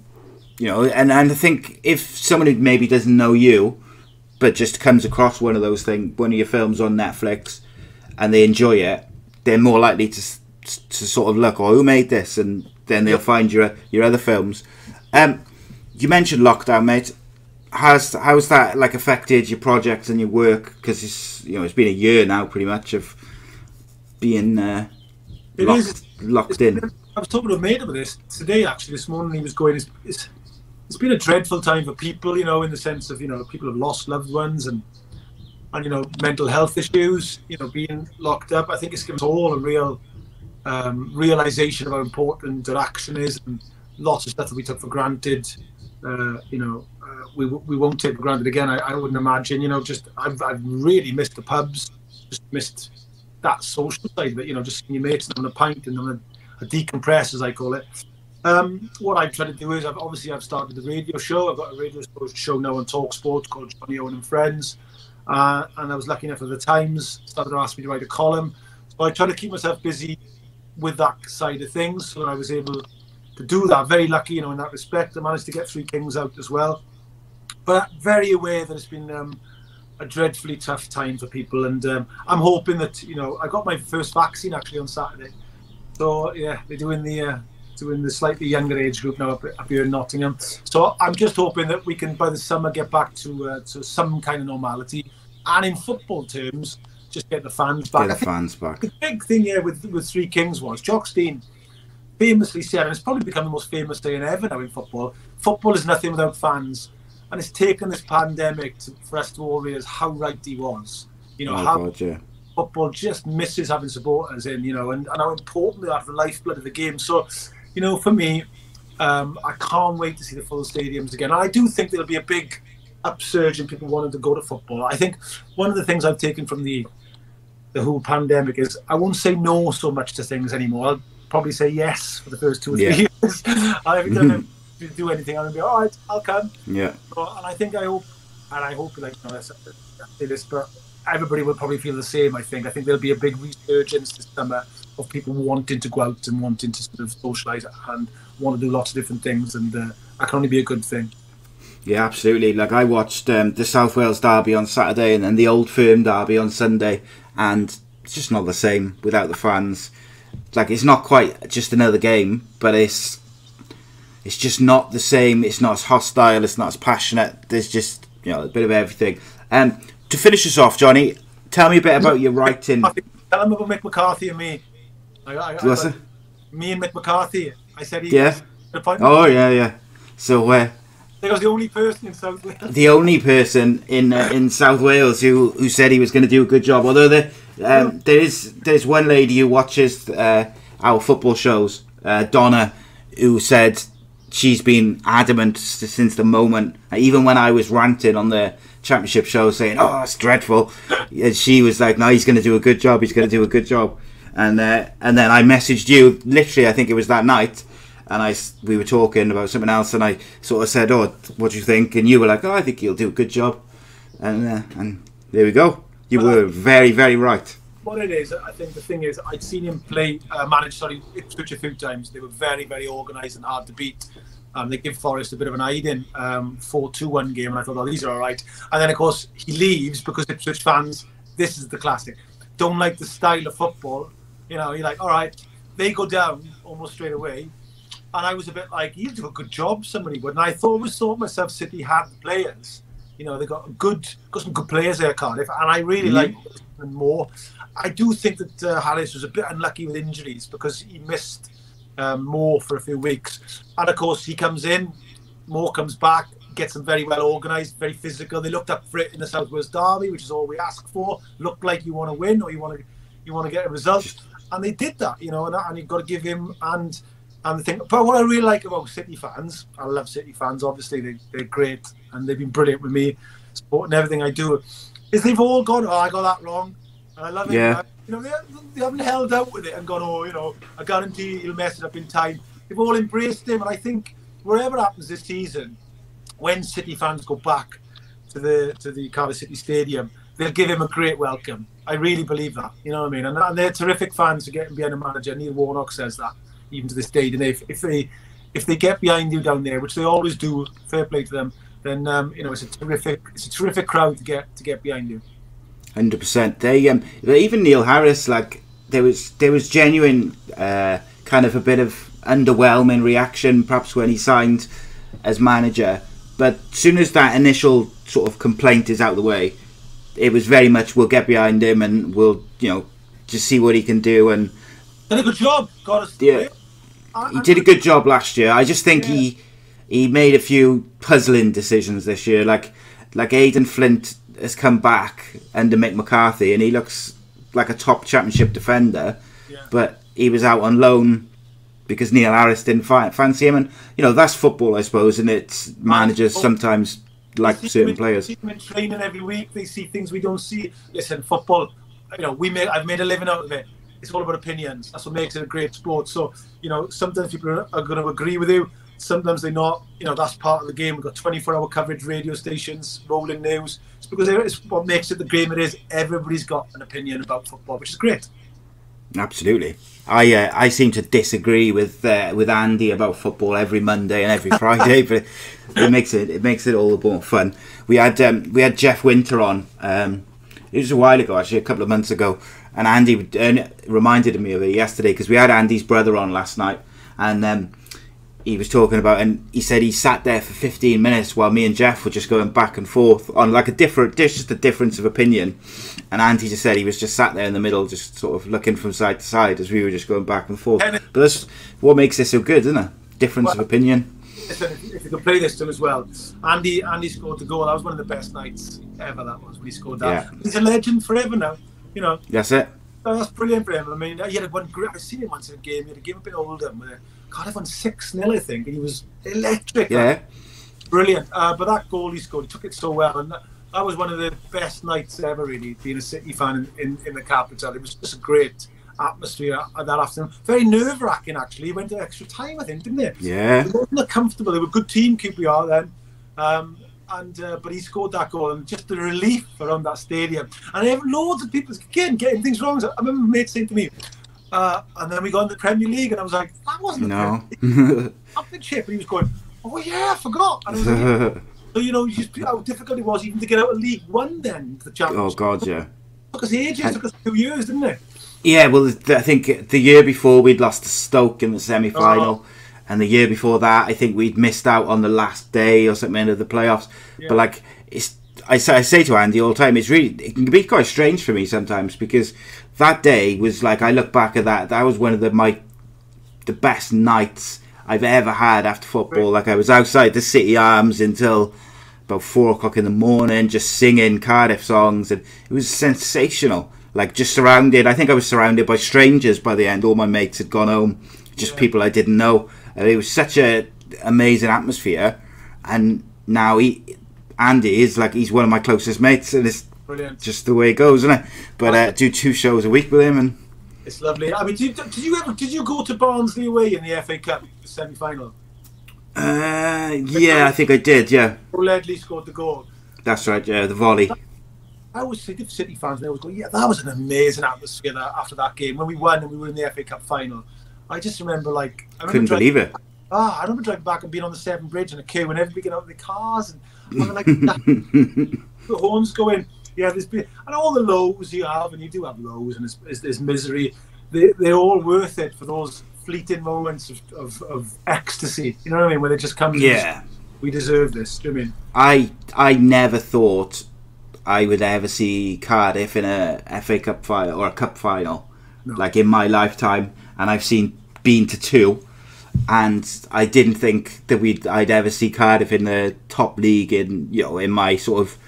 you know, and and I think if someone who maybe doesn't know you, but just comes across one of those things, one of your films on Netflix, and they enjoy it, they're more likely to to sort of look, "Oh, who made this?" and then they'll find your your other films. Um, you mentioned lockdown, mate how's how's that like affected your projects and your work? Because it's you know it's been a year now, pretty much of being uh, locked, is, locked in. Been, I was talking to a mate about this today. Actually, this morning he was going. It's, it's, it's been a dreadful time for people, you know, in the sense of you know people have lost loved ones and and you know mental health issues. You know, being locked up. I think it's given us all a real um, realization of how important interaction is and lots of stuff that we took for granted. Uh, you know, we, we won't take for granted again. I, I wouldn't imagine. You know, just I've, I've really missed the pubs, just missed that social side it. You know, just seeing your mates and having a pint and having a, a decompress, as I call it. Um, what I try to do is, I've, obviously, I've started the radio show. I've got a radio show now on TalkSPORT called Jonny Owen and Friends, uh, and I was lucky enough at the Times started to ask me to write a column. So I try to keep myself busy with that side of things, so that I was able to do that. Very lucky, you know, in that respect. I managed to get Three Kings out as well but very aware that it's been um, a dreadfully tough time for people, and um, I'm hoping that you know I got my first vaccine actually on Saturday, so yeah, they're doing the uh, doing the slightly younger age group now up, up here in Nottingham. So I'm just hoping that we can by the summer get back to uh, to some kind of normality, and in football terms, just get the fans back. Get the fans back. The big thing here with with Three Kings was Jock Stein famously said, and it's probably become the most famous saying ever now in football. Football is nothing without fans and it's taken this pandemic to, for us to all realise how right he was. You know, Oh, how God, yeah. football just misses having supporters in, you know, and, and how important they are for the lifeblood of the game. So, you know, for me, um, I can't wait to see the full stadiums again. And I do think there'll be a big upsurge in people wanting to go to football. I think one of the things I've taken from the the whole pandemic is I won't say no so much to things anymore. I'll probably say yes for the first two or three Yeah. years. I haven't done to do anything. I'm gonna be all right. I'll come. Yeah. But, and I think I hope, and I hope like you know, I say this, but everybody will probably feel the same. I think. I think there'll be a big resurgence this summer of people wanting to go out and wanting to sort of socialise and want to do lots of different things, and uh, that can only be a good thing. Yeah, absolutely. Like I watched um, the South Wales derby on Saturday and then the Old Firm derby on Sunday, and it's just not the same without the fans. Like it's not quite just another game, but it's it's just not the same. It's not as hostile. It's not as passionate. There's just you know a bit of everything. Um, to finish us off, Jonny, tell me a bit about your writing. Tell them about Mick McCarthy and me. I, I, What's I. Me and Mick McCarthy. I said he Yeah. Oh yeah, yeah. So uh, He was the only person in South Wales. the only person in uh, in South Wales who, who said he was going to do a good job. Although there um, there is there's one lady who watches uh, our football shows, uh, Donna, who said she's been adamant since the moment, uh, even when I was ranting on the championship show saying, "Oh, it's dreadful," yeah, she was like, "No, he's going to do a good job. He's going to do a good job." And uh, and then I messaged you. Literally, I think it was that night and I we were talking about something else, and I sort of said, "Oh, what do you think?" And you were like, "Oh, I think he'll do a good job," and uh, and there we go. You were very, very right. What it is, I think the thing is, I'd seen him play, uh, manage, sorry, Ipswich a few times. They were very, very organised and hard to beat. Um, they give Forest a bit of an hiding, um, 4-2-1 game, and I thought, oh, these are all right. And then, of course, he leaves because Ipswich fans, this is the classic, don't like the style of football. You know, you're like, all right, they go down almost straight away. And I was a bit like, you do a good job, somebody would. And I thought, always thought myself, City had the players. You know, they got good, got some good players there, Cardiff, and I really Mhm. like them more. I do think that uh, Harris was a bit unlucky with injuries because he missed um, Moore for a few weeks, and of course he comes in, Moore comes back, gets them very well organised, very physical. They looked up for it in the South Wales Derby, which is all we ask for. Look like you want to win or you want to you want to get a result, and they did that, you know. And, and you've got to give him and and the thing. But what I really like about City fans, I love City fans. Obviously, they, they're great and they've been brilliant with me, supporting everything I do. Is they've all gone, oh, I got that wrong, and I love it. Yeah. You know, they, they haven't held out with it and gone, oh, you know, I guarantee he'll mess it up in time. They've all embraced him, and I think whatever happens this season, when City fans go back to the to the Cardiff City Stadium, they'll give him a great welcome. I really believe that. You know what I mean? And, and they're terrific fans for getting behind a manager. Neil Warnock says that even to this day. And if, if they if they get behind you down there, which they always do, fair play to them, then um, you know it's a terrific it's a terrific crowd to get to get behind you. Hundred percent. They um, even Neil Harris, like there was there was genuine uh, kind of a bit of underwhelming reaction, perhaps when he signed as manager. But soon as that initial sort of complaint is out of the way, it was very much we'll get behind him and we'll you know just see what he can do. And Did a good job. Got us. Yeah. he did a good job last year. I just think he he made a few puzzling decisions this year. Like like Aden Flint has come back under Mick McCarthy and he looks like a top championship defender, Yeah. but he was out on loan because Neil Harris didn't fi- fancy him. And you know that's football, I suppose, and it's managers sometimes like certain them players. See them in training every week. They see things we don't see. Listen, football. You know, we made. I've made a living out of it. It's all about opinions. That's what makes it a great sport. So, you know, sometimes people are, are going to agree with you. Sometimes they're not. You know, that's part of the game. We've got 24-hour coverage, radio stations, rolling news. It's because it's what makes it the game it is. Everybody's got an opinion about football, which is great. Absolutely. I uh, I seem to disagree with uh, with Andy about football every Monday and every Friday, but it makes it it makes it all the more fun. We had um, we had Jeff Winter on. Um, it was a while ago, actually, a couple of months ago, and Andy uh, reminded me of it yesterday because we had Andy's brother on last night, and um, he was talking about, and he said he sat there for 15 minutes while me and Jeff were just going back and forth on like a different, just a difference of opinion. And Andy just said he was just sat there in the middle, just sort of looking from side to side as we were just going back and forth. But that's what makes this so good, isn't it? Difference well, of opinion. If you can play this to him as well, Andy, Andy scored the goal. That was one of the best nights ever. That was when he scored that. Yeah. He's a legend forever now. You know. That's it. That's brilliant for him. I mean, he had one great. I've seen him once in a game. He had a game a bit older. Cardiff won 6 0, I think, and he was electric. Yeah. Brilliant. Uh, but that goal he scored, he took it so well. And that, that, was one of the best nights ever, really, being a City fan in, in, in the capital. It was just a great atmosphere that afternoon. Very nerve wracking, actually. He went to extra time, I think, didn't he? Yeah. They weren't comfortable. They were a good team, QPR then. Um, and uh, but he scored that goal and just the relief around that stadium and I have loads of people again getting things wrong. I remember a mate saying to me, uh, and then we got in the Premier League, and I was like, that wasn't no. Championship. And he was going, oh yeah, I forgot. And I like, so you know, just how difficult it was even to get out of League One then the Championship. Oh God, yeah. Us ages. It took us two years, didn't it? Yeah, well, I think the year before we'd lost to Stoke in the semi-final. Oh. And the year before that, I think we'd missed out on the last day or something of the playoffs. Yeah. But like, it's I say, I say to Andy all the time, it's really it can be quite strange for me sometimes because that day was like I look back at that. That was one of the my the best nights I've ever had after football. Like I was outside the City Arms until about four o'clock in the morning, just singing Cardiff songs, and it was sensational. Like just surrounded. I think I was surrounded by strangers by the end. All my mates had gone home, just yeah. people I didn't know. And it was such a amazing atmosphere. And now he, Andy is like he's one of my closest mates, and it's Brilliant. Just the way it goes, isn't it? But uh, do two shows a week with him, and it's lovely. I mean, did, did you ever did you go to Barnsley away in the FA Cup semi final? Uh, yeah, I think I did. Yeah. Ledley scored the goal. That's right. Yeah, the volley. I always say to City fans, they always go, "Yeah, that was an amazing atmosphere that, after that game when we won and we were in the FA Cup final." I just remember, like, I remember couldn't driving, believe it. Ah, I remember driving back and being on the Severn Bridge in a queue and everybody getting out of the cars and, and like the horns going yeah, there's been, and all the lows you have, and you do have lows, and there's, there's misery. They, they're all worth it for those fleeting moments of, of, of ecstasy. You know what I mean? Where it just comes. Yeah. we deserve this. Do you know I mean? I I never thought I would ever see Cardiff in a FA Cup final or a cup final, no. like in my lifetime, and I've seen been to two, and I didn't think that we'd I'd ever see Cardiff in the top league in you know in my sort of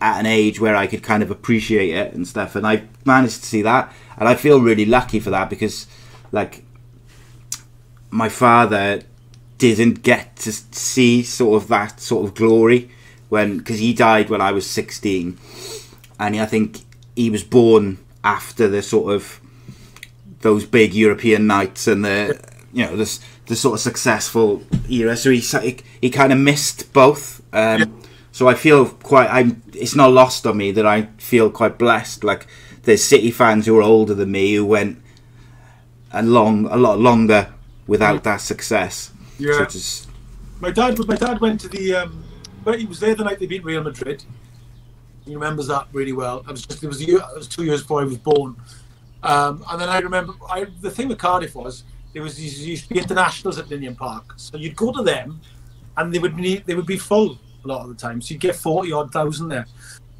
at an age where I could kind of appreciate it and stuff. And I managed to see that, and I feel really lucky for that because, like, my father didn't get to see sort of that sort of glory when because he died when I was 16 and I think he was born after the sort of those big European nights and the you know this the sort of successful era so he he kind of missed both um, yeah. So I feel quite. I'm. It's not lost on me that I feel quite blessed. Like there's City fans who are older than me who went a long, a lot longer without that success. Yeah. So my dad. My dad went to the. Um, but he was there the night they beat Real Madrid. He remembers that really well. I was just. It was a year. It was two years before I was born. Um, and then I remember. I the thing with Cardiff was there was these used to be internationals at Ninian Park, so you'd go to them, and they would be they would be full a lot of the time. So you'd get 40 odd thousand there.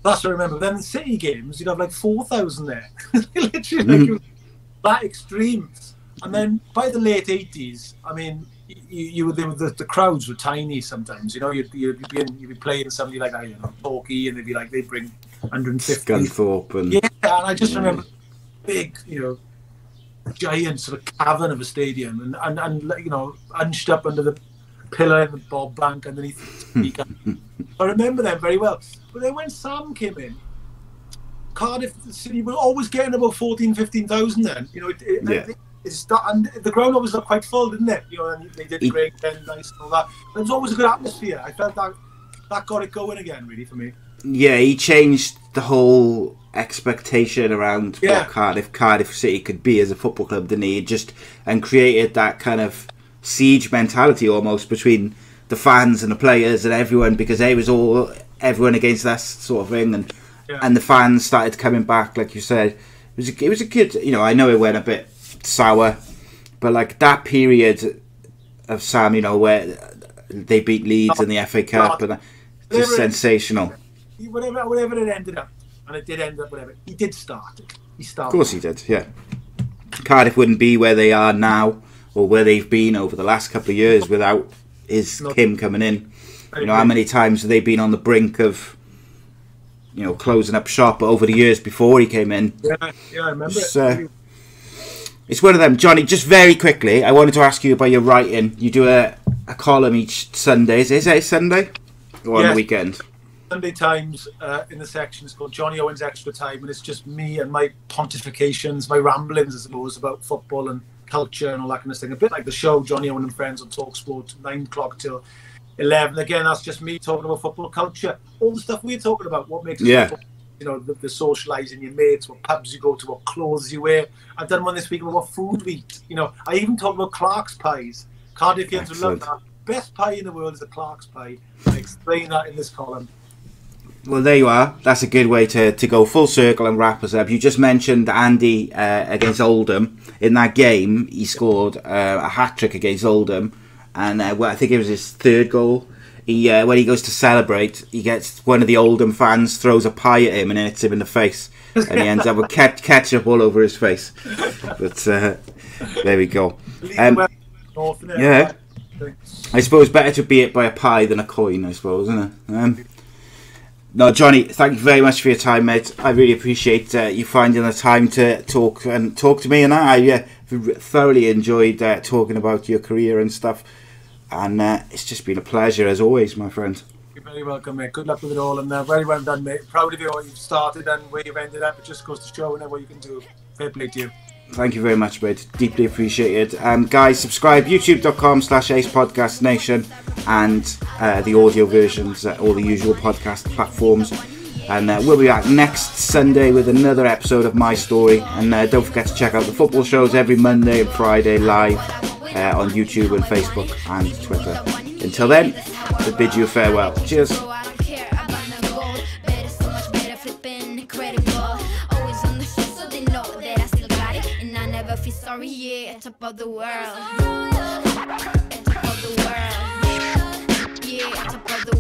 That's what I remember. Then the City games, you'd have like 4,000 there. Literally, like, mm-hmm. that extreme. And then by the late 80s, I mean, you, you the, the, the, crowds were tiny sometimes. You know, you'd, you'd, be, in, you'd be playing somebody like, I don't know, Torquay, and they'd be like, they'd bring 150. Scunthorpe. And, yeah, and I just yeah. remember big, you know, giant sort of cavern of a stadium and, and, and you know, hunched up under the pillar in the Bob Bank underneath the speaker. I remember them very well. But then when Sam came in, Cardiff City were always getting about 14, 15,000 then. You know, it, it, yeah. it, it's that, and the ground always looked quite full, didn't it? You know, and they did it, great, and nice and all that. There was always a good atmosphere. I felt that that got it going again, really, for me. Yeah, he changed the whole expectation around Yeah. what Cardiff Cardiff City could be as a football club, didn't he? Just and created that kind of siege mentality almost between the fans and the players and everyone because they was all everyone against that sort of thing and Yeah. and the fans started coming back like you said. It was a, it was a good you know, I know it went a bit sour, but like that period of Sam, you know, where they beat Leeds in the FA Cup and just sensational. Whatever, whatever it ended up, and it did end up whatever. He did start it. He started. Of course he did, yeah. Cardiff wouldn't be where they are now or where they've been over the last couple of years without his No. him coming in. You know, how many times have they been on the brink of you know, closing up shop over the years before he came in? Yeah, yeah, I remember It's, it. uh, It's one of them. Jonny, just very quickly, I wanted to ask you about your writing. You do a, a column each Sunday. Is is it a Sunday? Or on the weekend? Sunday Times uh, in the section is called Jonny Owen's Extra Time, and it's just me and my pontifications, my ramblings, I suppose, about football and culture and all that kind of thing. A bit like the show Jonny Owen and Friends on TalkSPORT, nine o'clock till eleven. Again, that's just me talking about football culture, all the stuff we're talking about. What makes us Yeah. football, you know, the, the socialising your mates, what pubs you go to, what clothes you wear. I've done one this week about what food we eat. You know, I even talked about Clark's pies. Cardiffians would love that. Best pie in the world is a Clark's pie. I explain that in this column. Well, there you are. That's a good way to, to go full circle and wrap us up. You just mentioned Andy uh, against Oldham. In that game, he scored uh, a hat trick against Oldham, and uh, well, I think it was his third goal. He uh, when he goes to celebrate, he gets one of the Oldham fans throws a pie at him and hits him in the face, and he ends up with ket- ketchup all over his face. But uh, there we go. Um, Well, north, innit? yeah. I suppose better to be it by a pie than a coin, I suppose, isn't it? Um, no, Jonny, thank you very much for your time, mate. I really appreciate uh, you finding the time to talk and talk to me, and I uh, thoroughly enjoyed uh, talking about your career and stuff. And uh, it's just been a pleasure as always, my friend. You're very welcome, mate. Good luck with it all, and uh, very well done, mate. Proud of you what you've started and where you've ended up. It just goes to show what you can do. Fair play to you. Thank you very much, mate. Deeply appreciated. Um, guys, subscribe youtube.com slash ace podcast nation and uh, the audio versions at all the usual podcast platforms. And uh, we'll be back next Sunday with another episode of My Story. And uh, don't forget to check out the football shows every Monday and Friday live uh, on YouTube and Facebook and Twitter. Until then, I bid you farewell. Cheers. Yeah, top of the world. Top of the world. Yeah, top of the